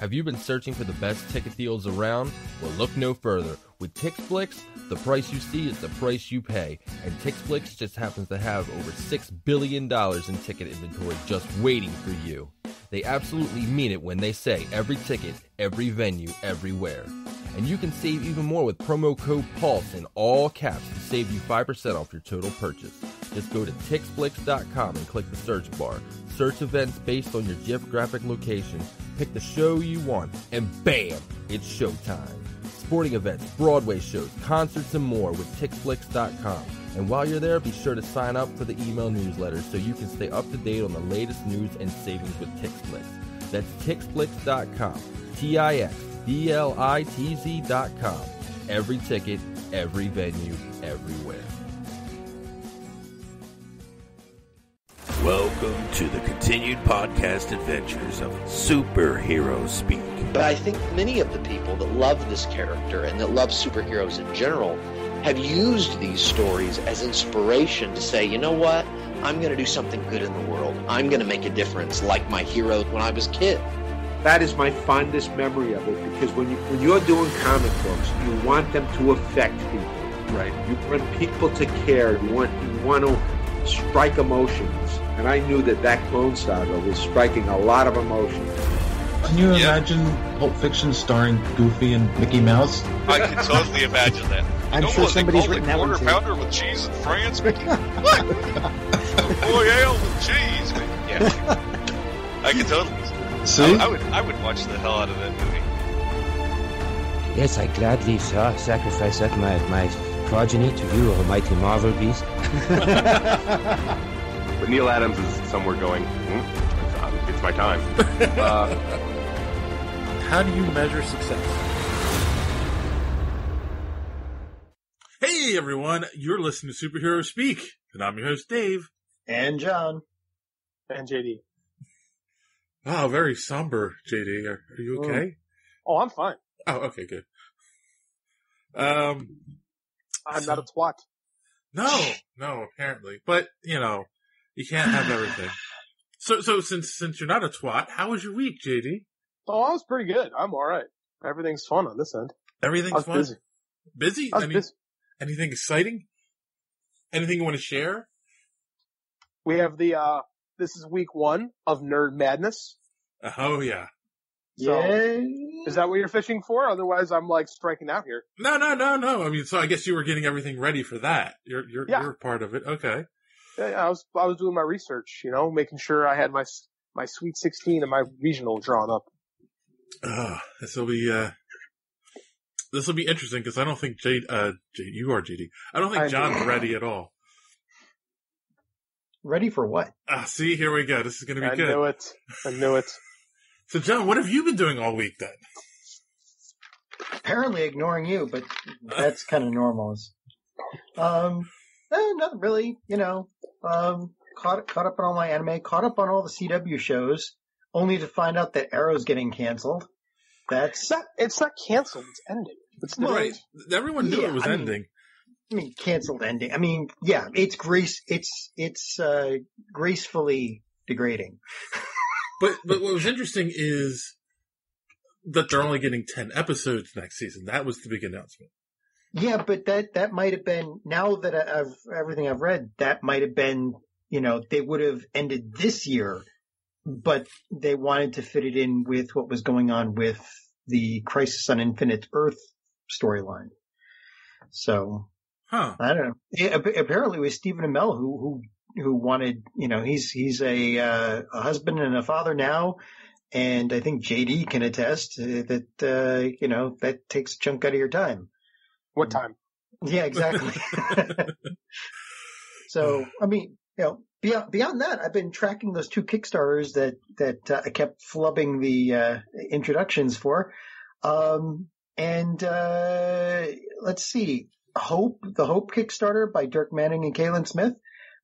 Have you been searching for the best ticket deals around? Well, look no further. With TixFlix, the price you see is the price you pay, and TixFlix just happens to have over $6 billion in ticket inventory just waiting for you. They absolutely mean it when they say every ticket, every venue, everywhere. And you can save even more with promo code PULSE in all caps to save you 5% off your total purchase. Just go to TixFlix.com and click the search bar. Search events based on your geographic location, pick the show you want, and bam, it's showtime. Sporting events, Broadway shows, concerts, and more with TixFlix.com. And while you're there, be sure to sign up for the email newsletter so you can stay up to date on the latest news and savings with TixFlix. That's TixFlix.com. T I X B L I T Z.com. Every ticket, every venue, everywhere. Welcome to the continued podcast adventures of Superhero Speak. But I think many of the people that love this character and that love superheroes in general have used these stories as inspiration to say, you know what? I'm going to do something good in the world. I'm going to make a difference like my hero when I was a kid. That is my fondest memory of it because when you when you're doing comic books, you want them to affect people. Right. You want people to care. You want you want to strike emotions. And I knew that that Clone Saga was striking a lot of emotion. Can you imagine Pulp Fiction starring Goofy and Mickey Mouse? I can totally imagine that. I'm Don't sure want they somebody's call it written that one quarter too. pounder with cheese in France, Mickey. what? Royale with cheese. Mickey. Yeah, I can totally. See? I, I would. I would watch the hell out of that movie. Yes, I gladly sa- sacrifice that my, my progeny to you, almighty Marvel beast. But Neal Adams is somewhere going, hmm, it's, um, it's my time. Uh, How do you measure success? Hey everyone, you're listening to Superhero Speak, and I'm your host Dave. And John. And JD. Oh, very somber, JD. Are, are you okay? Oh, I'm fine. Oh, okay, good. Um, I'm not a twat. no, no, apparently, but you know, you can't have everything. So, so since since you're not a twat, how was your week, JD? Oh, I was pretty good. I'm all right. Everything's fun on this end. Everything's I was fun. busy. Busy? I was Any- busy. Anything exciting? Anything you want to share? We have the uh this is week one of Nerd Madness. Oh yeah. So Yay. is that what you're fishing for? Otherwise I'm like striking out here. No, no, no, no. I mean, so I guess you were getting everything ready for that. You're you're Yeah. you're part of it. Okay. Yeah, yeah, I was I was doing my research, you know, making sure I had my my Sweet 16 and my regional drawn up. Uh, this will be uh, this will be interesting because I don't think Jade, uh, Jade, you are JD. I don't think I- John's ready at all. Ready for what? Ah, see, here we go. This is going to be I good. I knew it. I knew it. So, John, what have you been doing all week then? Apparently ignoring you, but that's kind of normal. Um, eh, not really. You know, um, caught caught up on all my anime, caught up on all the CW shows, only to find out that Arrow's getting canceled. That's It's not it's not canceled, it's ending. It's Well, right. Everyone knew yeah, it was I mean- ending. I mean, canceled ending. I mean, yeah, it's grace. It's it's uh, gracefully degrading. But but what was interesting is that they're only getting ten episodes next season. That was the big announcement. Yeah, but that that might have been now that I- I've everything I've read. That might have been you know they would have ended this year, but they wanted to fit it in with what was going on with the Crisis on Infinite Earth storyline. So Huh. I don't know. Ap- apparently, it was Stephen Amell who who who wanted. You know, he's he's a uh, a husband and a father now, and I think JD can attest that uh, you know that takes a chunk out of your time. What time? Yeah, exactly. so, I mean, you know, beyond beyond that, I've been tracking those two Kickstarters that that uh, I kept flubbing the uh, introductions for. Um, and uh, let's see, Hope, the Hope Kickstarter by Dirk Manning and Kaylin Smith.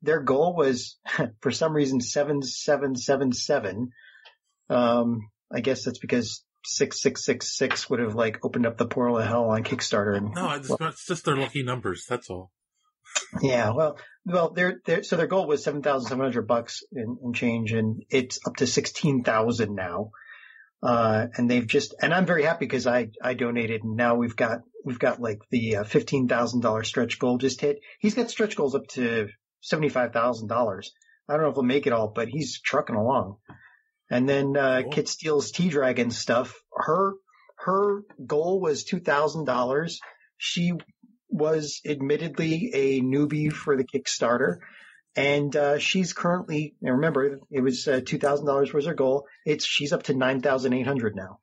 Their goal was, for some reason, seven seven seven seven. Um, I guess that's because six six six six would have like opened up the portal of hell on Kickstarter. And No, it's, it's just their lucky numbers. That's all. yeah, well, well, their their so their goal was seven thousand seven hundred bucks in, and change, and it's up to sixteen thousand now. Uh, and they've just, and I'm very happy because I, I donated and now we've got, we've got like the uh, $15,000 stretch goal just hit. He's got stretch goals up to $75,000. I don't know if he'll make it all, but he's trucking along. And then, uh, Cool. Kit Steele's T-Dragon stuff, her, her goal was $2,000. She was admittedly a newbie for the Kickstarter. And, uh, she's currently, and remember, it was, uh, $2,000 was her goal. It's, she's up to 9,800 now.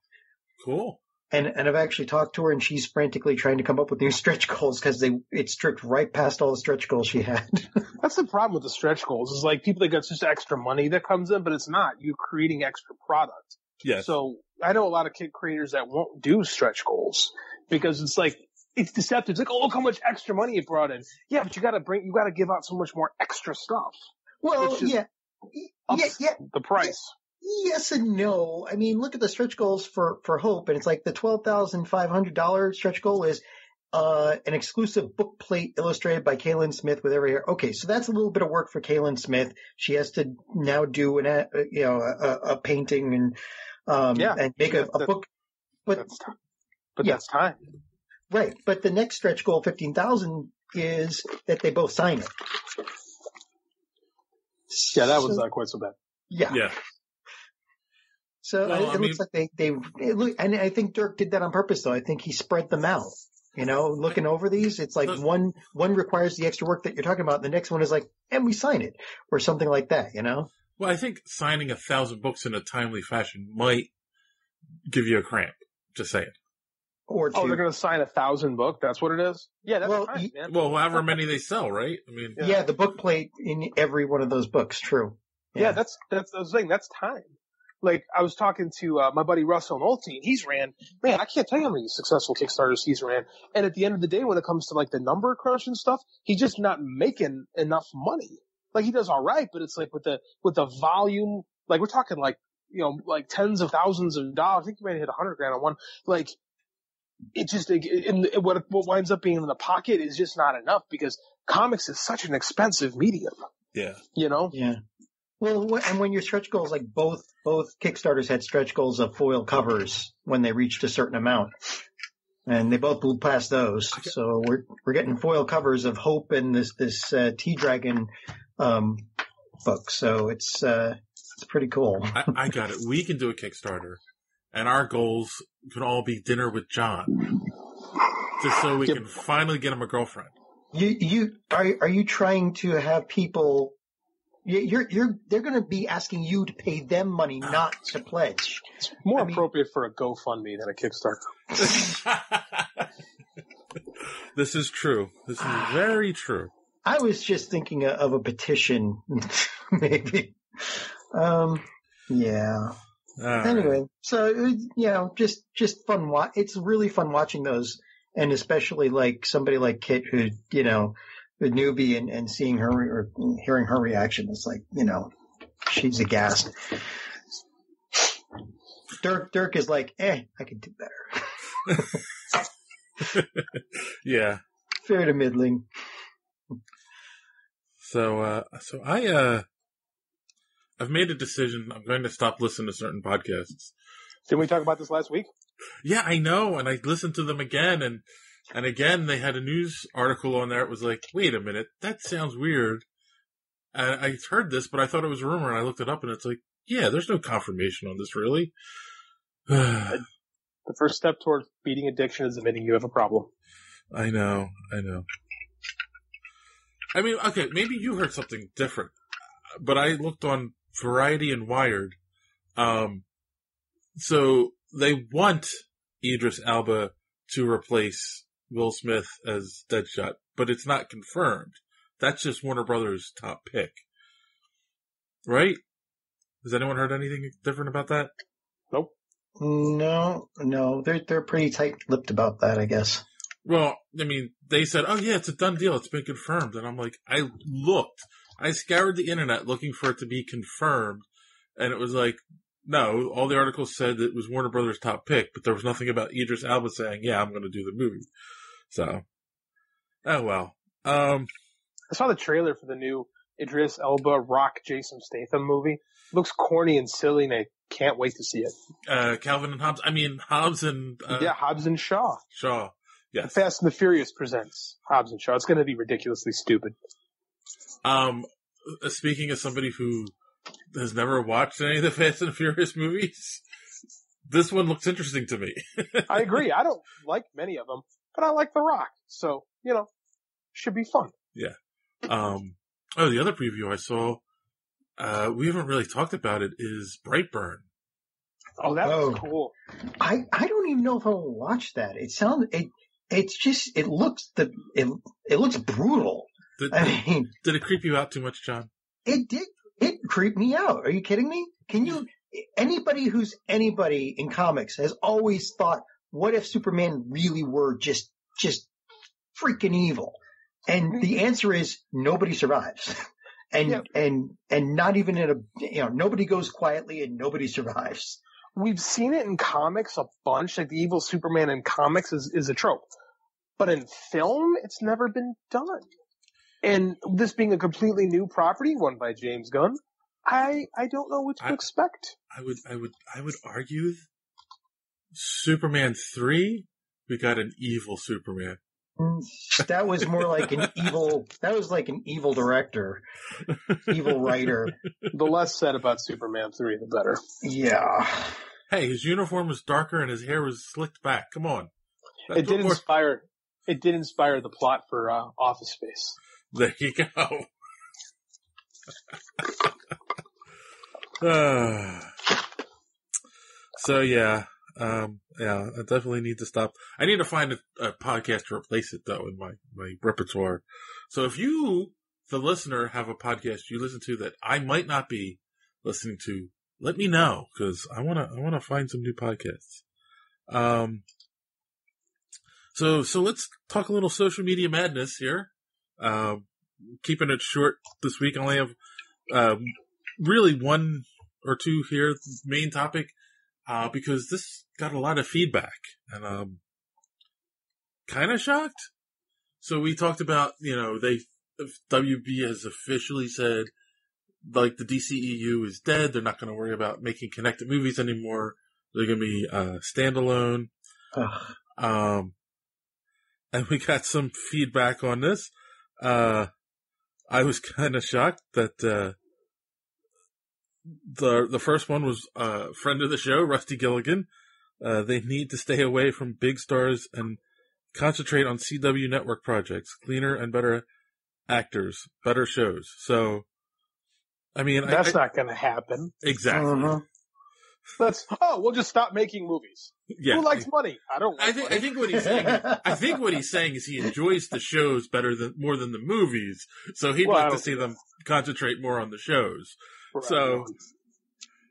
Cool. And, and I've actually talked to her and she's frantically trying to come up with new stretch goals because they, it stripped right past all the stretch goals she had. That's the problem with the stretch goals is like people think it's just extra money that comes in, but it's not. You're creating extra product. Yes. So I know a lot of kid creators that won't do stretch goals because it's like, it's deceptive. It's like, oh, look how much extra money it brought in. Yeah, but you gotta bring, you gotta give out so much more extra stuff. well, yeah. Yeah, yeah. The price. Yes and no. I mean, look at the stretch goals for, for Hope, and it's like the twelve thousand five hundred dollar stretch goal is uh, an exclusive book plate illustrated by Kaylin Smith with every hair. Okay, so that's a little bit of work for Kaylin Smith. She has to now do an uh, you know a, a painting and um Yeah. and make a, a book. But That's time. But Yeah. that's time. right, but the next stretch goal fifteen thousand is that they both sign it. Yeah, that was So- not quite so bad. yeah. Yeah. So Well, it, I it looks like they they it look, and I think Dirk did that on purpose though. I think he spread them out. You know, looking over these, it's like Look- one one requires the extra work that you're talking about, the next one is like, and we sign it or something like that. You know, Well, I think signing a thousand books in a timely fashion might give you a cramp. Just saying. or oh they're gonna sign a thousand book? That's what it is? Yeah, that's Well, fine, man. Well, however many they sell, right? I mean, yeah. the book plate in every one of those books. True. Yeah, that's that's the thing. that's time. Like I was talking to uh, my buddy Russell Nolte, and he's ran. Man, I can't tell you how many successful Kickstarters he's ran. And at the end of the day, when it comes to like the number crunch and stuff, he's just not making enough money. Like he does all right, but it's like with the with the volume, like we're talking like you know like tens of thousands of dollars. I think he might have hit a hundred grand on one. Like it just it, and what what winds up being in the pocket is just not enough because comics is such an expensive medium. yeah. You know. Yeah. Well, and when your stretch goals, like both both Kickstarters had stretch goals of foil covers when they reached a certain amount, and they both blew past those. So we're we're getting foil covers of Hope and this this uh, T Dragon um, book. So it's uh, it's pretty cool. I, I got it. We can do a Kickstarter, and our goals can all be dinner with John, just so we can finally get him a girlfriend. You you are are you trying to have people? You- You're you're they're going to be asking you to pay them money, ah, not to pledge. It's more I mean- appropriate for a GoFundMe than a Kickstarter. this is true. This is ah. very true. I was just thinking of a petition, maybe. Um, yeah. All right. Anyway, so uh, you know, just just fun. Wa- it's really fun watching those, and especially like somebody like Kit, who you know, a newbie, and, and seeing her or hearing her reaction is like, you know, she's aghast. Dirk Dirk is like, eh, I could do better. yeah. Fair to middling. So, uh, so I, uh, I've made a decision. I'm going to stop listening to certain podcasts. Didn't we talk about this last week? Yeah, I know. And I listened to them again and, and again, they had a news article on there. It was like, wait a minute, that sounds weird. And I heard this, but I thought it was a rumor and I looked it up and it's like, yeah, there's no confirmation on this really. The first step towards beating addiction is admitting you have a problem. I know, I know. I mean, okay, maybe you heard something different, but I looked on Variety and Wired. Um, so they want Idris Elba to replace Will Smith as Deadshot, but it's not confirmed. That's just Warner Brothers' top pick. Right? Has anyone heard anything different about that? Nope. No, no, they're they're pretty tight-lipped about that, I guess. Well, I mean, they said, "Oh yeah, it's a done deal. It's been confirmed." And I'm like, I looked, I scoured the internet looking for it to be confirmed, and it was like, no. All the articles said that it was Warner Brothers' top pick, but there was nothing about Idris Elba saying, "Yeah, I'm going to do the movie." So, oh well. Um, I saw the trailer for the new Idris Elba Rock Jason Statham movie. looks corny and silly, and I Can't wait to see it. Uh, Calvin and Hobbes. I mean Hobbes and uh, yeah, Hobbs and Shaw. Shaw. Yes. Fast and the Furious presents Hobbs and Shaw. It's going to be ridiculously stupid. Um, uh, speaking as somebody who has never watched any of the Fast and Furious movies, this one looks interesting to me. I agree. I don't like many of them, but I like The Rock. So, you know, should be fun. Yeah. Um, oh, the other preview I saw, uh, we haven't really talked about it is Brightburn. Oh, that Oh. was cool. I, I don't even know if I'll watch that. It sounds it it's just it looks the it it looks brutal. Did, I mean, did it creep you out too much, John? it did it creeped me out. Are you kidding me? Can you anybody who's anybody in comics has always thought, what if Superman really were just just freaking evil? And the answer is nobody survives. And Yeah. and and not even in a you know nobody goes quietly and nobody survives. We've seen it in comics a bunch. Like the evil Superman in comics is, is a trope. But in film, it's never been done. And this being a completely new property, one by James Gunn, I, I don't know what to I- expect. I would, I would, I would argue Superman 3, we got an evil Superman. That was more like an evil. That was like an evil director, evil writer. The less said about Superman 3, the better. Yeah. Hey, his uniform was darker and his hair was slicked back. Come on. That's It did more- inspire, it did inspire the plot for, uh, Office Space. There you go. Ah. so yeah, um, yeah, I definitely need to stop. I need to find a, a podcast to replace it though in my, my repertoire. So if you, the listener, have a podcast you listen to that I might not be listening to, let me know because I want to, I want to find some new podcasts. Um, so, so let's talk a little social media madness here. Um, keeping it short this week. I only have um, really one or two here. Main topic uh, because this got a lot of feedback and um, kind of shocked. So we talked about you know they WB has officially said like the DCEU is dead. They're not going to worry about making connected movies anymore. They're going to be uh, standalone. Ugh. Um, and we got some feedback on this. Uh, I was kind of shocked that, uh, the, the first one was, uh, friend of the show, Rusty Gilligan. Uh, they need to stay away from big stars and concentrate on CW network projects, cleaner and better actors, better shows. So, I mean, That's I, not going to happen. exactly. Uh-huh. That's, oh, we'll just stop making movies. Yeah. Who likes money? I don't like I think money. I think what he's saying I think what he's saying is he enjoys the shows better than more than the movies. So he'd Well, like to see them concentrate more on the shows. Right. So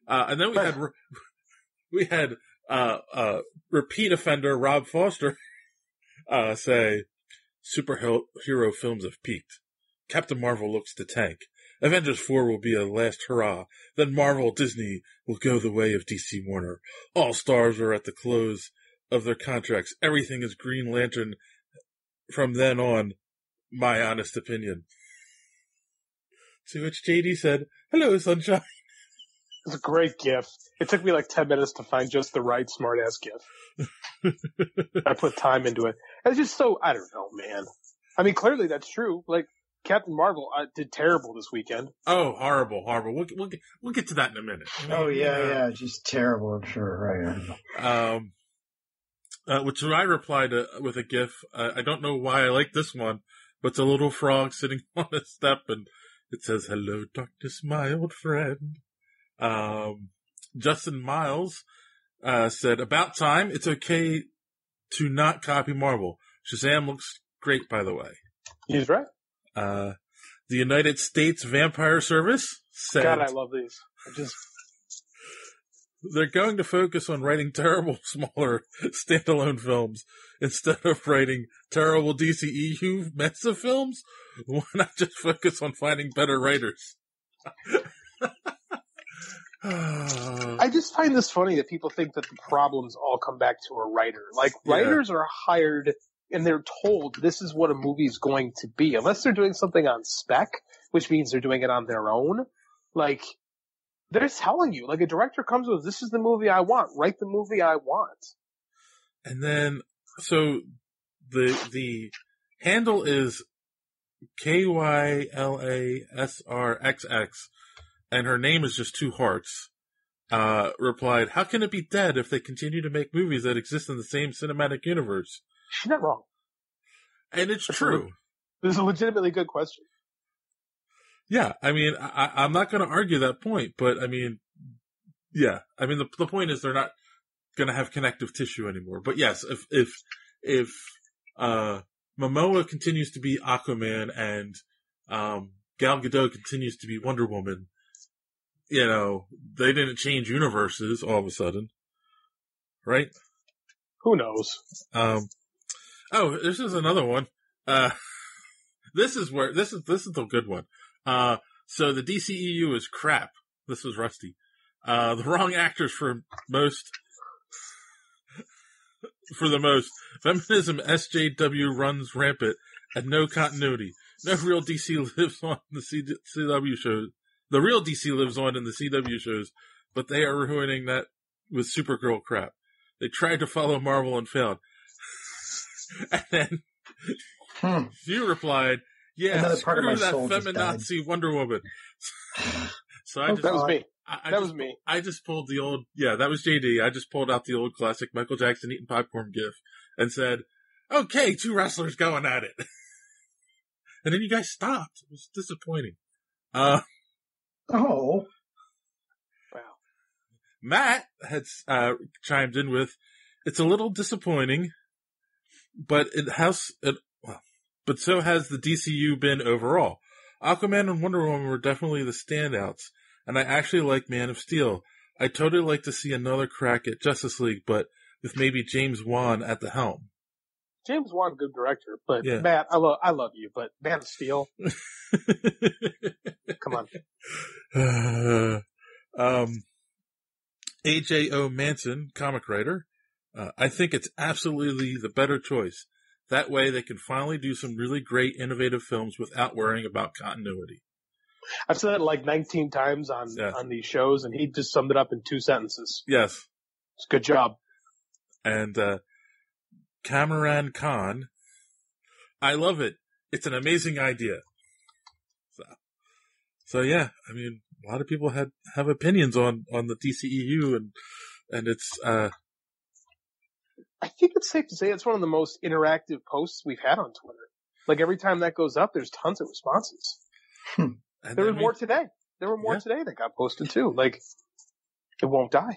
uh, and then we had we had uh, uh, repeat offender Rob Foster uh, say superhero films have peaked. Captain Marvel looks to tank. Avengers 4 will be a last hurrah. Then Marvel Disney will go the way of DC Warner. All stars are at the close of their contracts. Everything is Green Lantern from then on. My honest opinion. To which JD said, Hello, sunshine. It's a great gif. It took me like 10 minutes to find just the right smart ass gif. I put time into it. It's just so, I don't know, man. I mean, clearly that's true. Like, Captain Marvel uh, did terrible this weekend. Oh, horrible, horrible. We'll, we'll, get, we'll get to that in a minute. Oh yeah, You yeah, just terrible. I'm sure. Right. Um, uh, which I replied uh, with a GIF. Uh, I don't know why I like this one, but it's a little frog sitting on a step, and it says, "Hello, darkness, my old friend." Um, Justin Miles uh, said, "About time. It's okay to not copy Marvel. Shazam looks great, by the way." He's right. Uh, the United States Vampire Service said, God, I love these. I just, they're going to focus on writing terrible, smaller, standalone films instead of writing terrible DCEU massive films. Why not just focus on finding better writers? I just find this funny that people think that the problems all come back to a writer. Like, Yeah. writers are hired and they're told this is what a movie is going to be, unless they're doing something on spec, which means they're doing it on their own. Like, They're telling you, like a director comes with, this is the movie I want. Write the movie I want. And then, so the, the handle is K-Y-L-A-S-R-X-X and her name is just two hearts. Uh, replied, how can it be dead if they continue to make movies that exist in the same cinematic universe? She's not wrong. And it's true. a- This is a legitimately good question. Yeah, I mean, I, I'm not going to argue that point, but I mean, yeah, I mean, the the point is they're not going to have connective tissue anymore. But yes, if if if uh Momoa continues to be Aquaman and um Gal Gadot continues to be Wonder Woman, you know, they didn't change universes all of a sudden, right? Who knows? Um, oh, this is another one. Uh, this is where this is this is the good one. Uh, so the DCEU is crap. This was Rusty. Uh, the wrong actors for most. For the most, feminism SJW runs rampant and no continuity. No real DC lives on the CW shows. The real DC lives on in the CW shows, but they are ruining that with Supergirl crap. They tried to follow Marvel and failed. and then Hmm. you replied, "Yeah, Another part of screw my that soul feminazi Wonder Woman." so I Oh, just, that was me. I, I That just, was me. I just pulled the old, yeah, that was JD. I just pulled out the old classic Michael Jackson eating popcorn gif and said, "Okay, two wrestlers going at it." and then you guys stopped. It was disappointing. Uh, Oh, Matt had uh, chimed in with, "It's a little disappointing, but it has it, well, but so has the DCU been overall. Aquaman and Wonder Woman were definitely the standouts, and I actually like Man of Steel. I totally like to see another crack at Justice League, but with maybe James Wan at the helm. James Wan, good director, but Yeah. Matt, I love, I love you, but Man of Steel, come on. um, AJ.O. Manson, comic writer. Uh, I think it's absolutely the better choice. That way they can finally do some really great innovative films without worrying about continuity. I've said it like 19 times on, on these shows and he just summed it up in two sentences. Yes. It's good job. And, uh, Cameron Khan. I love it. It's an amazing idea. So, so yeah, I mean, a lot of people had, have opinions on, on the DCEU and, and it's, uh, I think it's safe to say it's one of the most interactive posts we've had on Twitter. Like every time that goes up, there's tons of responses. and There were I more today. There were more today that got posted too. Like it won't die,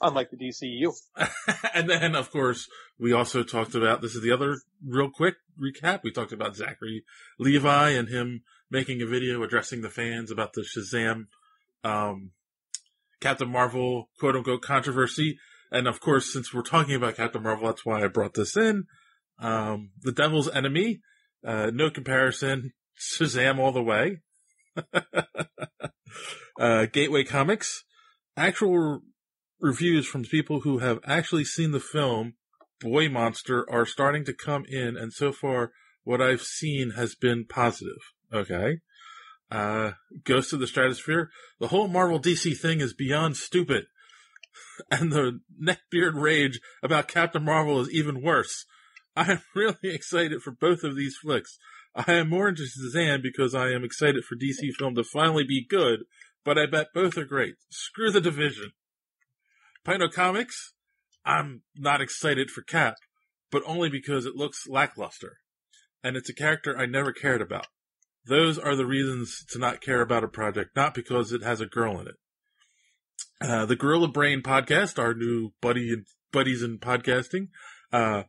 unlike the DCU. and then, of course, we also talked about this is the other real quick recap. We talked about Zachary Levi and him making a video addressing the fans about the Shazam, um, Captain Marvel quote unquote controversy. And of course, since we're talking about Captain Marvel, that's why I brought this in. Um, the Devil's Enemy, uh, no comparison, Shazam all the way. uh, Gateway Comics, actual reviews from people who have actually seen the film Boy Monster are starting to come in, and so far, what I've seen has been positive. Okay. Uh, Ghost of the Stratosphere. The whole Marvel DC thing is beyond stupid. And the neckbeard rage about Captain Marvel is even worse. I'm really excited for both of these flicks. I am more into Shazam because I am excited for DC film to finally be good, but I bet both are great. Screw the division. Pino Comics, I'm not excited for Cap, but only because it looks lackluster. And it's a character I never cared about. Those are the reasons to not care about a project, not because it has a girl in it. Uh, the Gorilla Brain podcast, our new buddy and buddies in podcasting. Uh,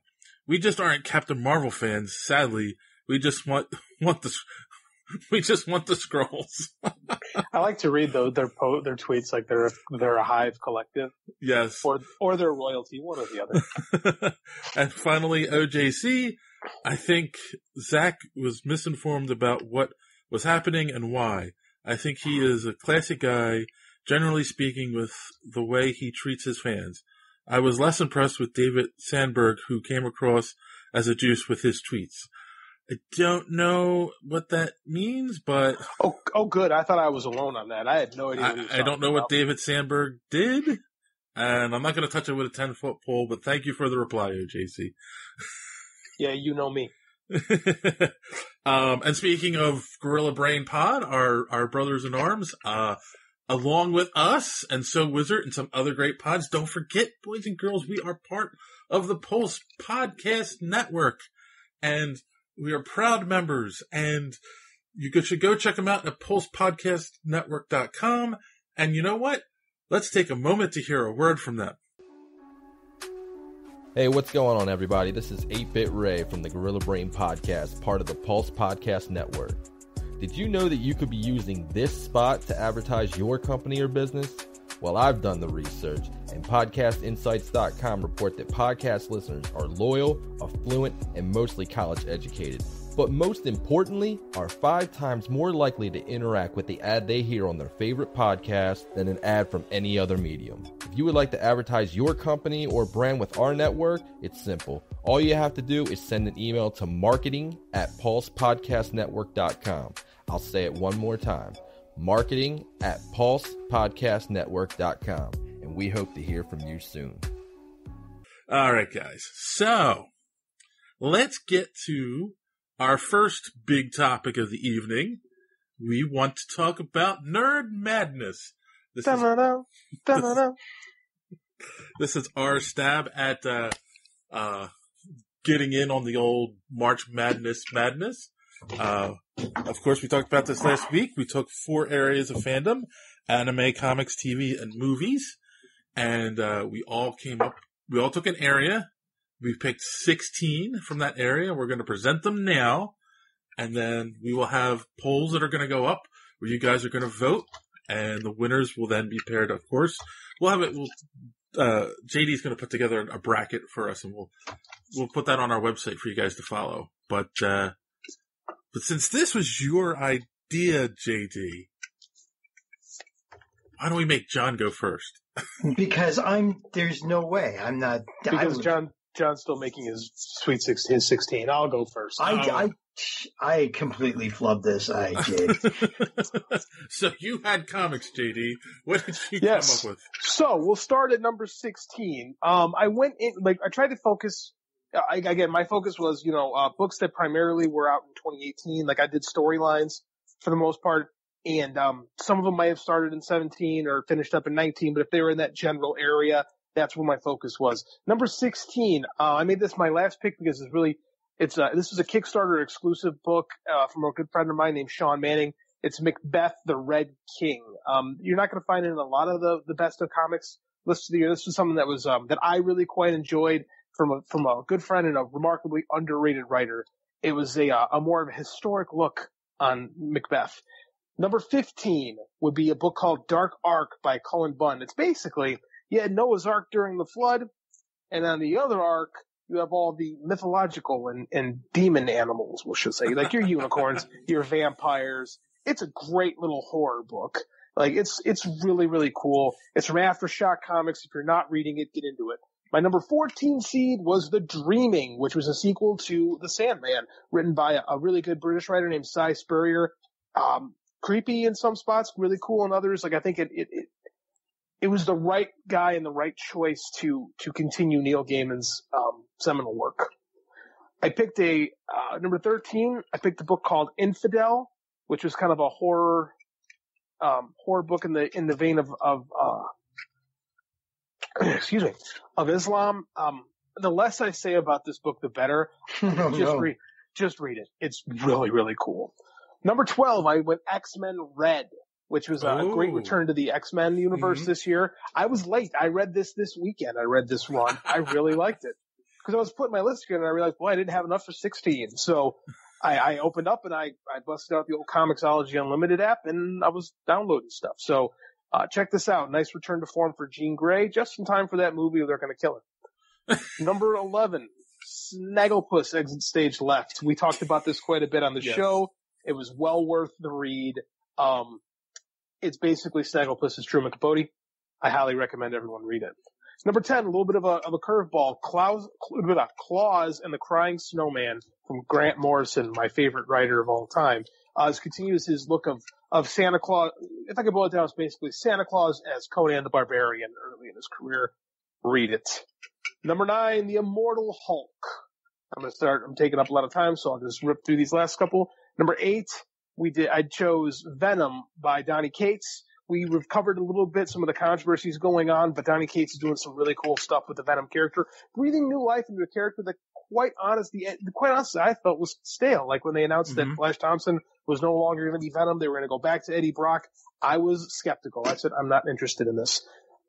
we just aren't Captain Marvel fans, sadly. We just want, want the, we just want the scrolls. I like to read though their po- their tweets like they're they're a hive collective. Yes. Or or they're royalty, one or the other. and finally, OJC. I think Zach was misinformed about what was happening and why. I think he is a classic guy, generally speaking, with the way he treats his fans. I was less impressed with David Sandberg, who came across as a juice with his tweets. I don't know what that means, but oh, oh, good. I thought I was alone on that. I had no idea. I, I don't know what David Sandberg did, and I'm not going to touch it with a ten foot pole. But thank you for the reply, OJC. Yeah, you know me. um, and speaking of Gorilla Brain Pod, our our brothers in arms, uh, along with us and So Wizard and some other great pods, don't forget, boys and girls, we are part of the Pulse Podcast Network, and we are proud members. And you should go check them out at pulsepodcastnetwork.com. And you know what? Let's take a moment to hear a word from them. Hey, what's going on, everybody? This is 8 Bit Ray from the Gorilla Brain Podcast, part of the Pulse Podcast Network. Did you know that you could be using this spot to advertise your company or business? Well, I've done the research, and podcastinsights.com report that podcast listeners are loyal, affluent, and mostly college educated but most importantly, are five times more likely to interact with the ad they hear on their favorite podcast than an ad from any other medium. If you would like to advertise your company or brand with our network, it's simple. All you have to do is send an email to marketing at pulsepodcastnetwork.com. I'll say it one more time marketing at pulsepodcastnetwork.com. And we hope to hear from you soon. All right, guys. So let's get to our first big topic of the evening, we want to talk about nerd madness. This is, this is our stab at uh, uh, getting in on the old March Madness madness. Uh, of course, we talked about this last week. We took four areas of fandom: anime, comics, TV, and movies, and uh, we all came up. We all took an area We've picked 16 from that area. We're going to present them now. And then we will have polls that are going to go up where you guys are going to vote. And the winners will then be paired, of course. We'll have it. We'll, uh, JD's going to put together a bracket for us and we'll, we'll put that on our website for you guys to follow. But, uh, but since this was your idea, JD, why don't we make John go first? because I'm, there's no way. I'm not. Because John, John's still making his sweet six, his sixteen. I'll go first. I, I, I completely flubbed this. I did. so you had comics, JD. What did you yes. come up with? So we'll start at number sixteen. Um, I went in like I tried to focus. I, again, my focus was you know uh, books that primarily were out in 2018. Like I did storylines for the most part, and um, some of them might have started in 17 or finished up in 19. But if they were in that general area, that's where my focus was. Number 16, uh, I made this my last pick because it's really, it's a, this is a Kickstarter exclusive book, uh, from a good friend of mine named Sean Manning. It's Macbeth the Red King. Um, you're not going to find it in a lot of the, the best of comics lists of the year. This was something that was, um, that I really quite enjoyed from a, from a good friend and a remarkably underrated writer. It was a, uh, a more of a historic look on Macbeth. Number 15 would be a book called Dark Ark by Cullen Bunn. It's basically, you had Noah's Ark during the flood, and on the other ark, you have all the mythological and, and demon animals, we should say, like your unicorns, your vampires. It's a great little horror book. Like it's it's really really cool. It's from Aftershock Comics. If you're not reading it, get into it. My number 14 seed was The Dreaming, which was a sequel to The Sandman, written by a, really good British writer named Si Spurrier. Um, creepy in some spots, really cool in others. Like I think it, it, it it was the right guy and the right choice to to continue Neil Gaiman's um, seminal work. I picked a uh, number thirteen. I picked a book called Infidel, which was kind of a horror um, horror book in the in the vein of of uh, excuse me of Islam. Um, the less I say about this book, the better. Oh, just no. read just read it. It's really really cool. Number twelve, I went X Men Red which was a great return to the X-Men universe Mhm. this year. I was late. I read this this weekend. I read this one. I really liked it because I was putting my list together and I realized, boy, I didn't have enough for 16. So I, I opened up and I, I busted out the old Comixology Unlimited app and I was downloading stuff. So, uh, check this out. Nice return to form for Jean Grey, just in time for that movie. They're going to kill her. Number 11, Snagglepuss exit stage left. We talked about this quite a bit on the Yes. show. It was well worth the read. Um, it's basically Snagglepuss's Truman Capote. I highly recommend everyone read it. Number 10, a little bit of a, of a curveball. Claus, Claus and the Crying Snowman from Grant Morrison, my favorite writer of all time, uh, continues his look of, of Santa Claus. If I could boil it down, it's basically Santa Claus as Conan the Barbarian early in his career. Read it. Number nine, The Immortal Hulk. I'm gonna start, I'm taking up a lot of time, so I'll just rip through these last couple. Number eight, we did, I chose Venom by Donny Cates. We have covered a little bit some of the controversies going on, but Donny Cates is doing some really cool stuff with the Venom character, breathing new life into a character that quite honestly, quite honestly, I felt was stale. Like when they announced Mm-hmm. that Flash Thompson was no longer going to be Venom, they were going to go back to Eddie Brock. I was skeptical. I said, I'm not interested in this.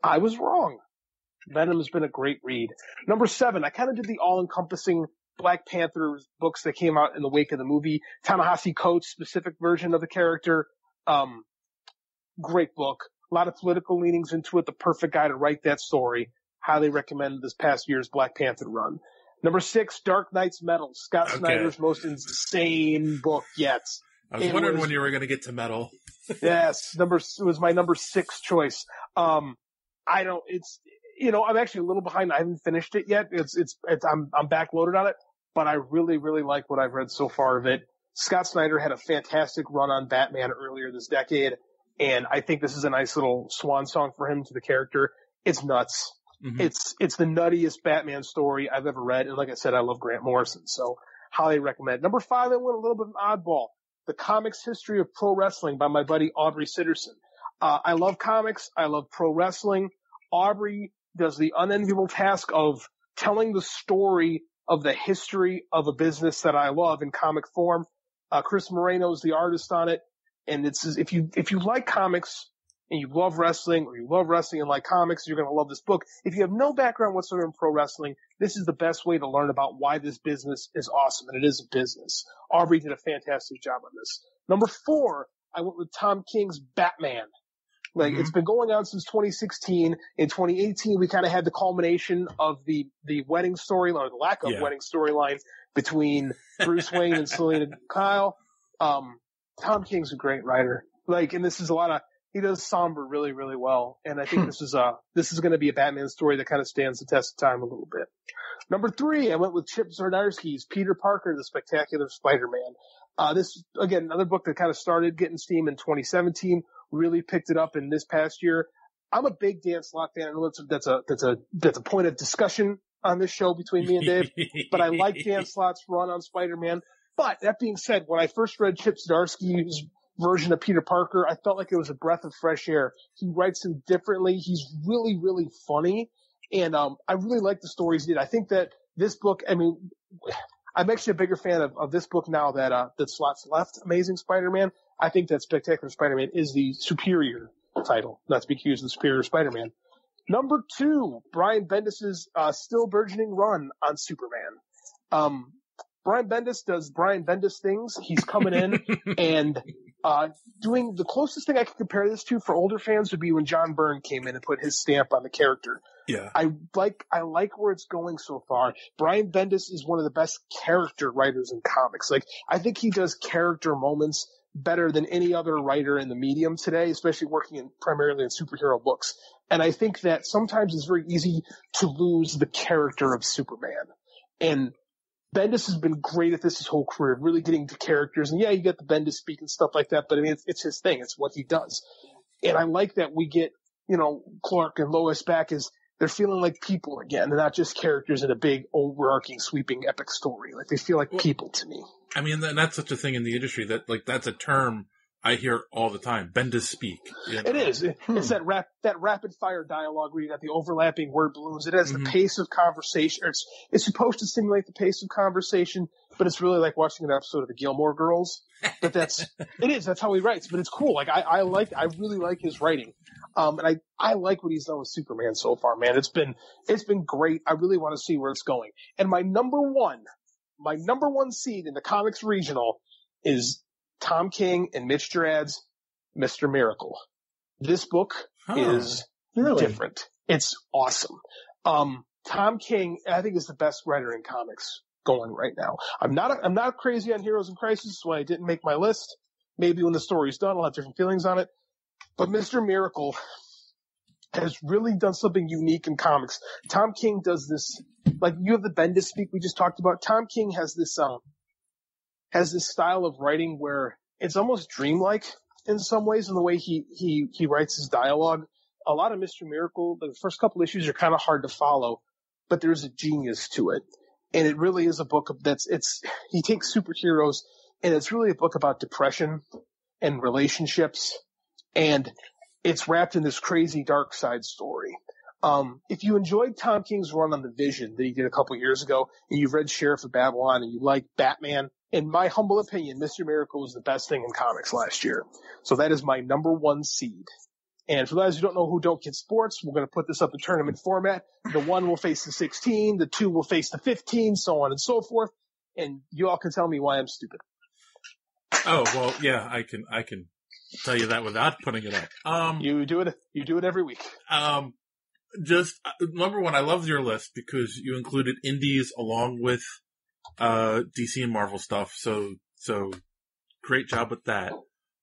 I was wrong. Venom has been a great read. Number seven, I kind of did the all-encompassing Black Panther books that came out in the wake of the movie. Ta-Nehisi Coates' specific version of the character. Um, great book. A lot of political leanings into it. The perfect guy to write that story. Highly recommend this past year's Black Panther run. Number six, Dark Nights Metal. Scott Okay. Snyder's most insane book yet. I was It wondering was- when you were going to get to metal. yes, number it was my number six choice. Um, I don't. It's you know I'm actually a little behind. I haven't finished it yet. It's it's, it's I'm I'm backloaded on it, but I really really like what I've read so far of it. Scott Snyder had a fantastic run on Batman earlier this decade, and I think this is a nice little swan song for him to the character. It's nuts. Mhm. It's it's the nuttiest Batman story I've ever read, and like I said, I love Grant Morrison, so highly recommend. Number five, I went a little bit of an oddball. The Comics History of Pro Wrestling by my buddy Aubrey Sitterson. Uh, I love comics. I love pro wrestling. Aubrey does the unenviable task of telling the story of the history of a business that I love in comic form. Uh, Chris Moreno is the artist on it. And it's, if you, if you like comics and you love wrestling or you love wrestling and like comics, you're going to love this book. If you have no background whatsoever in pro wrestling, this is the best way to learn about why this business is awesome. And it is a business. Aubrey did a fantastic job on this. Number four, I went with Tom King's Batman. Like it's been going on since 2016. In 2018, we kind of had the culmination of the the wedding storyline or the lack of Yeah. wedding storyline between Bruce Wayne and Selina Kyle. Um, Tom King's a great writer. Like, and this is a lot of he does somber really really well. And I think this is a this is going to be a Batman story that kind of stands the test of time a little bit. Number three, I went with Chip Zdarsky's Peter Parker, the Spectacular Spider-Man. Uh, this again another book that kind of started getting steam in 2017 really picked it up in this past year. I'm a big Dan Slott fan. I know that's a, that's a, that's a, that's a point of discussion on this show between me and Dave, but I like Dan Slott's run on Spider-Man. But that being said, when I first read Chip Zdarsky's version of Peter Parker, I felt like it was a breath of fresh air. He writes him differently. He's really, really funny. And, um, I really like the stories he did. I think that this book, I mean, I'm actually a bigger fan of, of this book now that, uh, that Slott's left Amazing Spider-Man. I think that Spectacular Spider-Man is the superior title, not to be accused of the superior Spider-Man. Number two, Brian Bendis's uh, still burgeoning run on Superman. Um, Brian Bendis does Brian Bendis things. He's coming in and uh, doing the closest thing I could compare this to for older fans would be when John Byrne came in and put his stamp on the character. Yeah. I like I like where it's going so far. Brian Bendis is one of the best character writers in comics. Like I think he does character moments better than any other writer in the medium today, especially working in primarily in superhero books. And I think that sometimes it's very easy to lose the character of Superman. And Bendis has been great at this his whole career, really getting to characters. And yeah, you get the Bendis speak and stuff like that, but I mean, it's, it's his thing. It's what he does. And I like that we get, you know, Clark and Lois back as they're feeling like people again. They're not just characters in a big overarching sweeping epic story. Like they feel like people to me. I mean, that, that's such a thing in the industry that like that's a term I hear all the time. Bendis speak. you know? It is. It- It's that rap, that rapid fire dialogue where you got the overlapping word balloons. It has the pace of conversation. It's, it's supposed to simulate the pace of conversation, but it's really like watching an episode of the Gilmore Girls. But that's, it is. That's how he writes, but it's cool. Like I, I like, I really like his writing. Um, and I, I like what he's done with Superman so far, man. It's been, it's been great. I really want to see where it's going. And my number one, my number one seed in the comics regional is Tom King and Mitch Gerad's Mr. Miracle. This book Huh. is Really? different. It's awesome. Um, Tom King, I think, is the best writer in comics going right now. I'm not, I'm not crazy on Heroes in Crisis, so I didn't make my list. Maybe when the story's done, I'll have different feelings on it. But Mr. Miracle, has really done something unique in comics. Tom King does this, like you have the Bendis speak we just talked about. Tom King has this, um, has this style of writing where it's almost dreamlike in some ways in the way he, he, he writes his dialogue. A lot of Mr. Miracle, the first couple issues are kind of hard to follow, but there's a genius to it. And it really is a book that's, it's, he takes superheroes and it's really a book about depression and relationships and it's wrapped in this crazy Darkseid story. Um, if you enjoyed Tom King's run on the Vision that he did a couple years ago, and you've read Sheriff of Babylon, and you like Batman, in my humble opinion, Mr. Miracle was the best thing in comics last year. So that is my number one seed. And for those who don't know who don't get sports, we're going to put this up in tournament format. The one will face the 16, the two will face the 15, so on and so forth. And you all can tell me why I'm stupid. Oh well, yeah, I can I can tell you that without putting it up. Um, you do it. You do it every week. Um, just uh, number one, I love your list because you included indies along with uh DC and Marvel stuff. So so great job with that.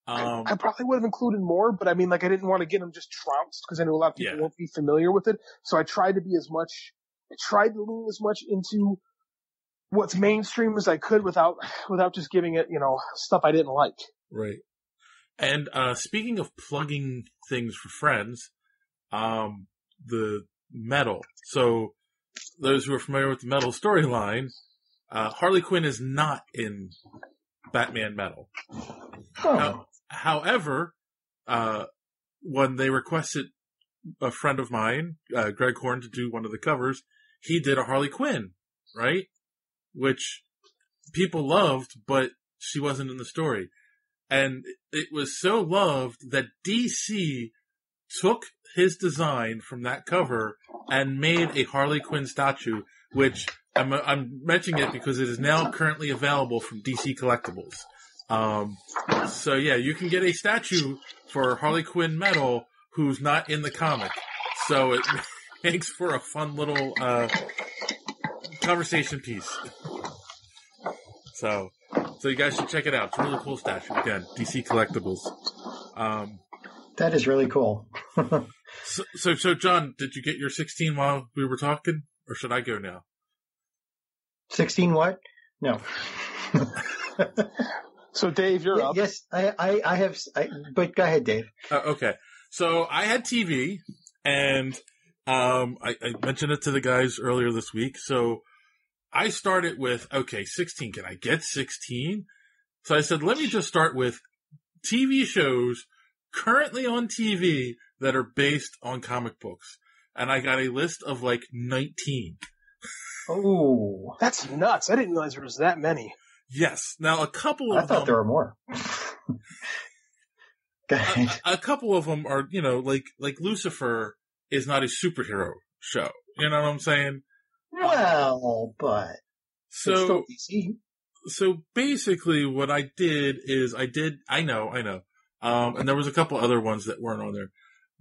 Um, I, I, probably would have included more, but I mean, like, I didn't want to get them just trounced because I know a lot of people yeah. won't be familiar with it. So I tried to be as much, I tried to lean as much into what's mainstream as I could without, without just giving it, you know, stuff I didn't like. Right. And uh, speaking of plugging things for friends, um, the metal. So those who are familiar with the metal storyline, uh, Harley Quinn is not in Batman Metal. Oh. however, uh, when they requested a friend of mine, uh, Greg Horn, to do one of the covers, he did a Harley Quinn, right? Which people loved, but she wasn't in the story and it was so loved that DC took his design from that cover and made a Harley Quinn statue, which I'm, I'm mentioning it because it is now currently available from DC Collectibles. Um, so yeah, you can get a statue for Harley Quinn metal who's not in the comic. So it makes for a fun little, uh, conversation piece. So, so you guys should check it out. It's a really cool statue. Again, DC Collectibles. Um, that is really cool. so, so, so, John, did you get your 16 while we were talking, or should I go now? 16 what? No. so, Dave, you're up. Yes, I, I, I have, I, but go ahead, Dave. Uh, okay. So I had TV, and um, I, I mentioned it to the guys earlier this week. So I started with, okay, 16. Can I get 16? So I said, let me just start with TV shows currently on TV that are based on comic books. And I got a list of like 19. Oh, that's nuts. I didn't realize there was that many. Yes. Now a couple of I thought them, there were more. a, a couple of them are, you know, like, like Lucifer is not a superhero show. You know what I'm saying? Well, but so so basically, what I did is I did. I know, I know. Um, and there was a couple other ones that weren't on there.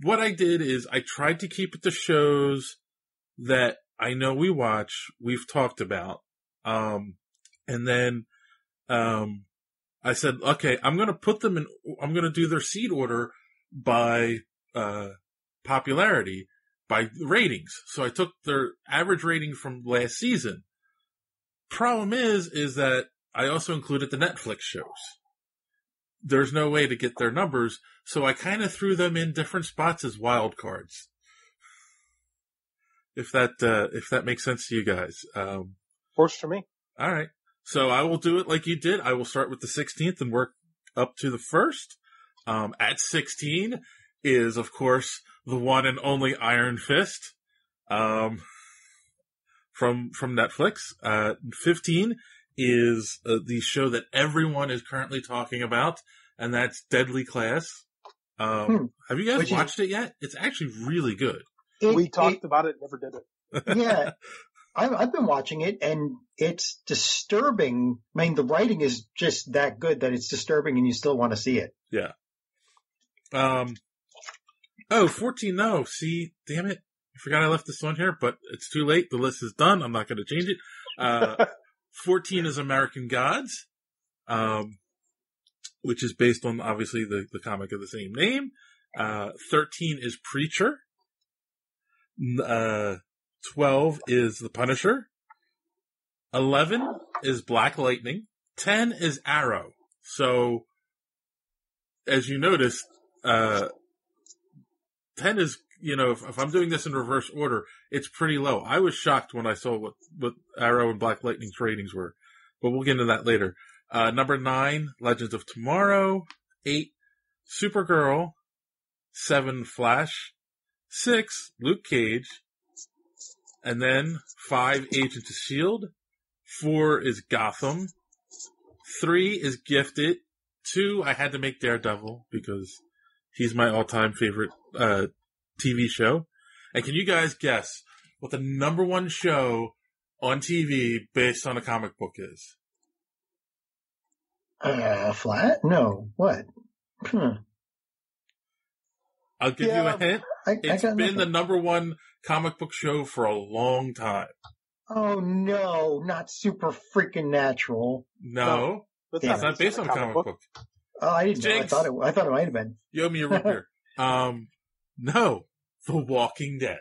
What I did is I tried to keep it the shows that I know we watch, we've talked about. Um, and then, um, I said, okay, I'm going to put them in, I'm going to do their seed order by, uh, popularity by ratings. So I took their average rating from last season. Problem is, is that I also included the Netflix shows. There's no way to get their numbers, so I kind of threw them in different spots as wild cards. If that uh, if that makes sense to you guys, um, works for me. All right, so I will do it like you did. I will start with the 16th and work up to the first. Um, at 16 is, of course, the one and only Iron Fist, um, from from Netflix. Uh, Fifteen is uh, the show that everyone is currently talking about, and that's Deadly Class. Um, hmm. Have you guys Which watched is, it yet? It's actually really good. It, we talked it, about it, never did it. yeah, I've, I've been watching it, and it's disturbing. I mean, the writing is just that good that it's disturbing, and you still want to see it. Yeah. Um, Oh, 14 no. See, damn it. I forgot I left this one here, but it's too late. The list is done. I'm not going to change it. Uh, 14 is American Gods, um, which is based on obviously the, the comic of the same name. Uh, 13 is Preacher. Uh, 12 is The Punisher. 11 is Black Lightning. 10 is Arrow. So, as you noticed, uh, 10 is, you know, if, if I'm doing this in reverse order, it's pretty low. I was shocked when I saw what, what Arrow and Black Lightning's ratings were, but we'll get into that later. Uh, number 9, Legends of Tomorrow. 8, Supergirl. 7, Flash. 6, Luke Cage. And then 5, Agents of S.H.I.E.L.D. 4 is Gotham. 3 is Gifted. 2, I had to make Daredevil because he's my all-time favorite, uh, TV show. And can you guys guess what the number one show on TV based on a comic book is? Uh, flat? No. What? Hmm. I'll give you a hint. I, I It's got been the number one comic book show for a long time. Oh no, not super freaking natural. No, That's Yeah. it's not based on a comic book. Oh, I didn't know. I thought it. I thought it might have been. You owe me a root beer. um, no, The Walking Dead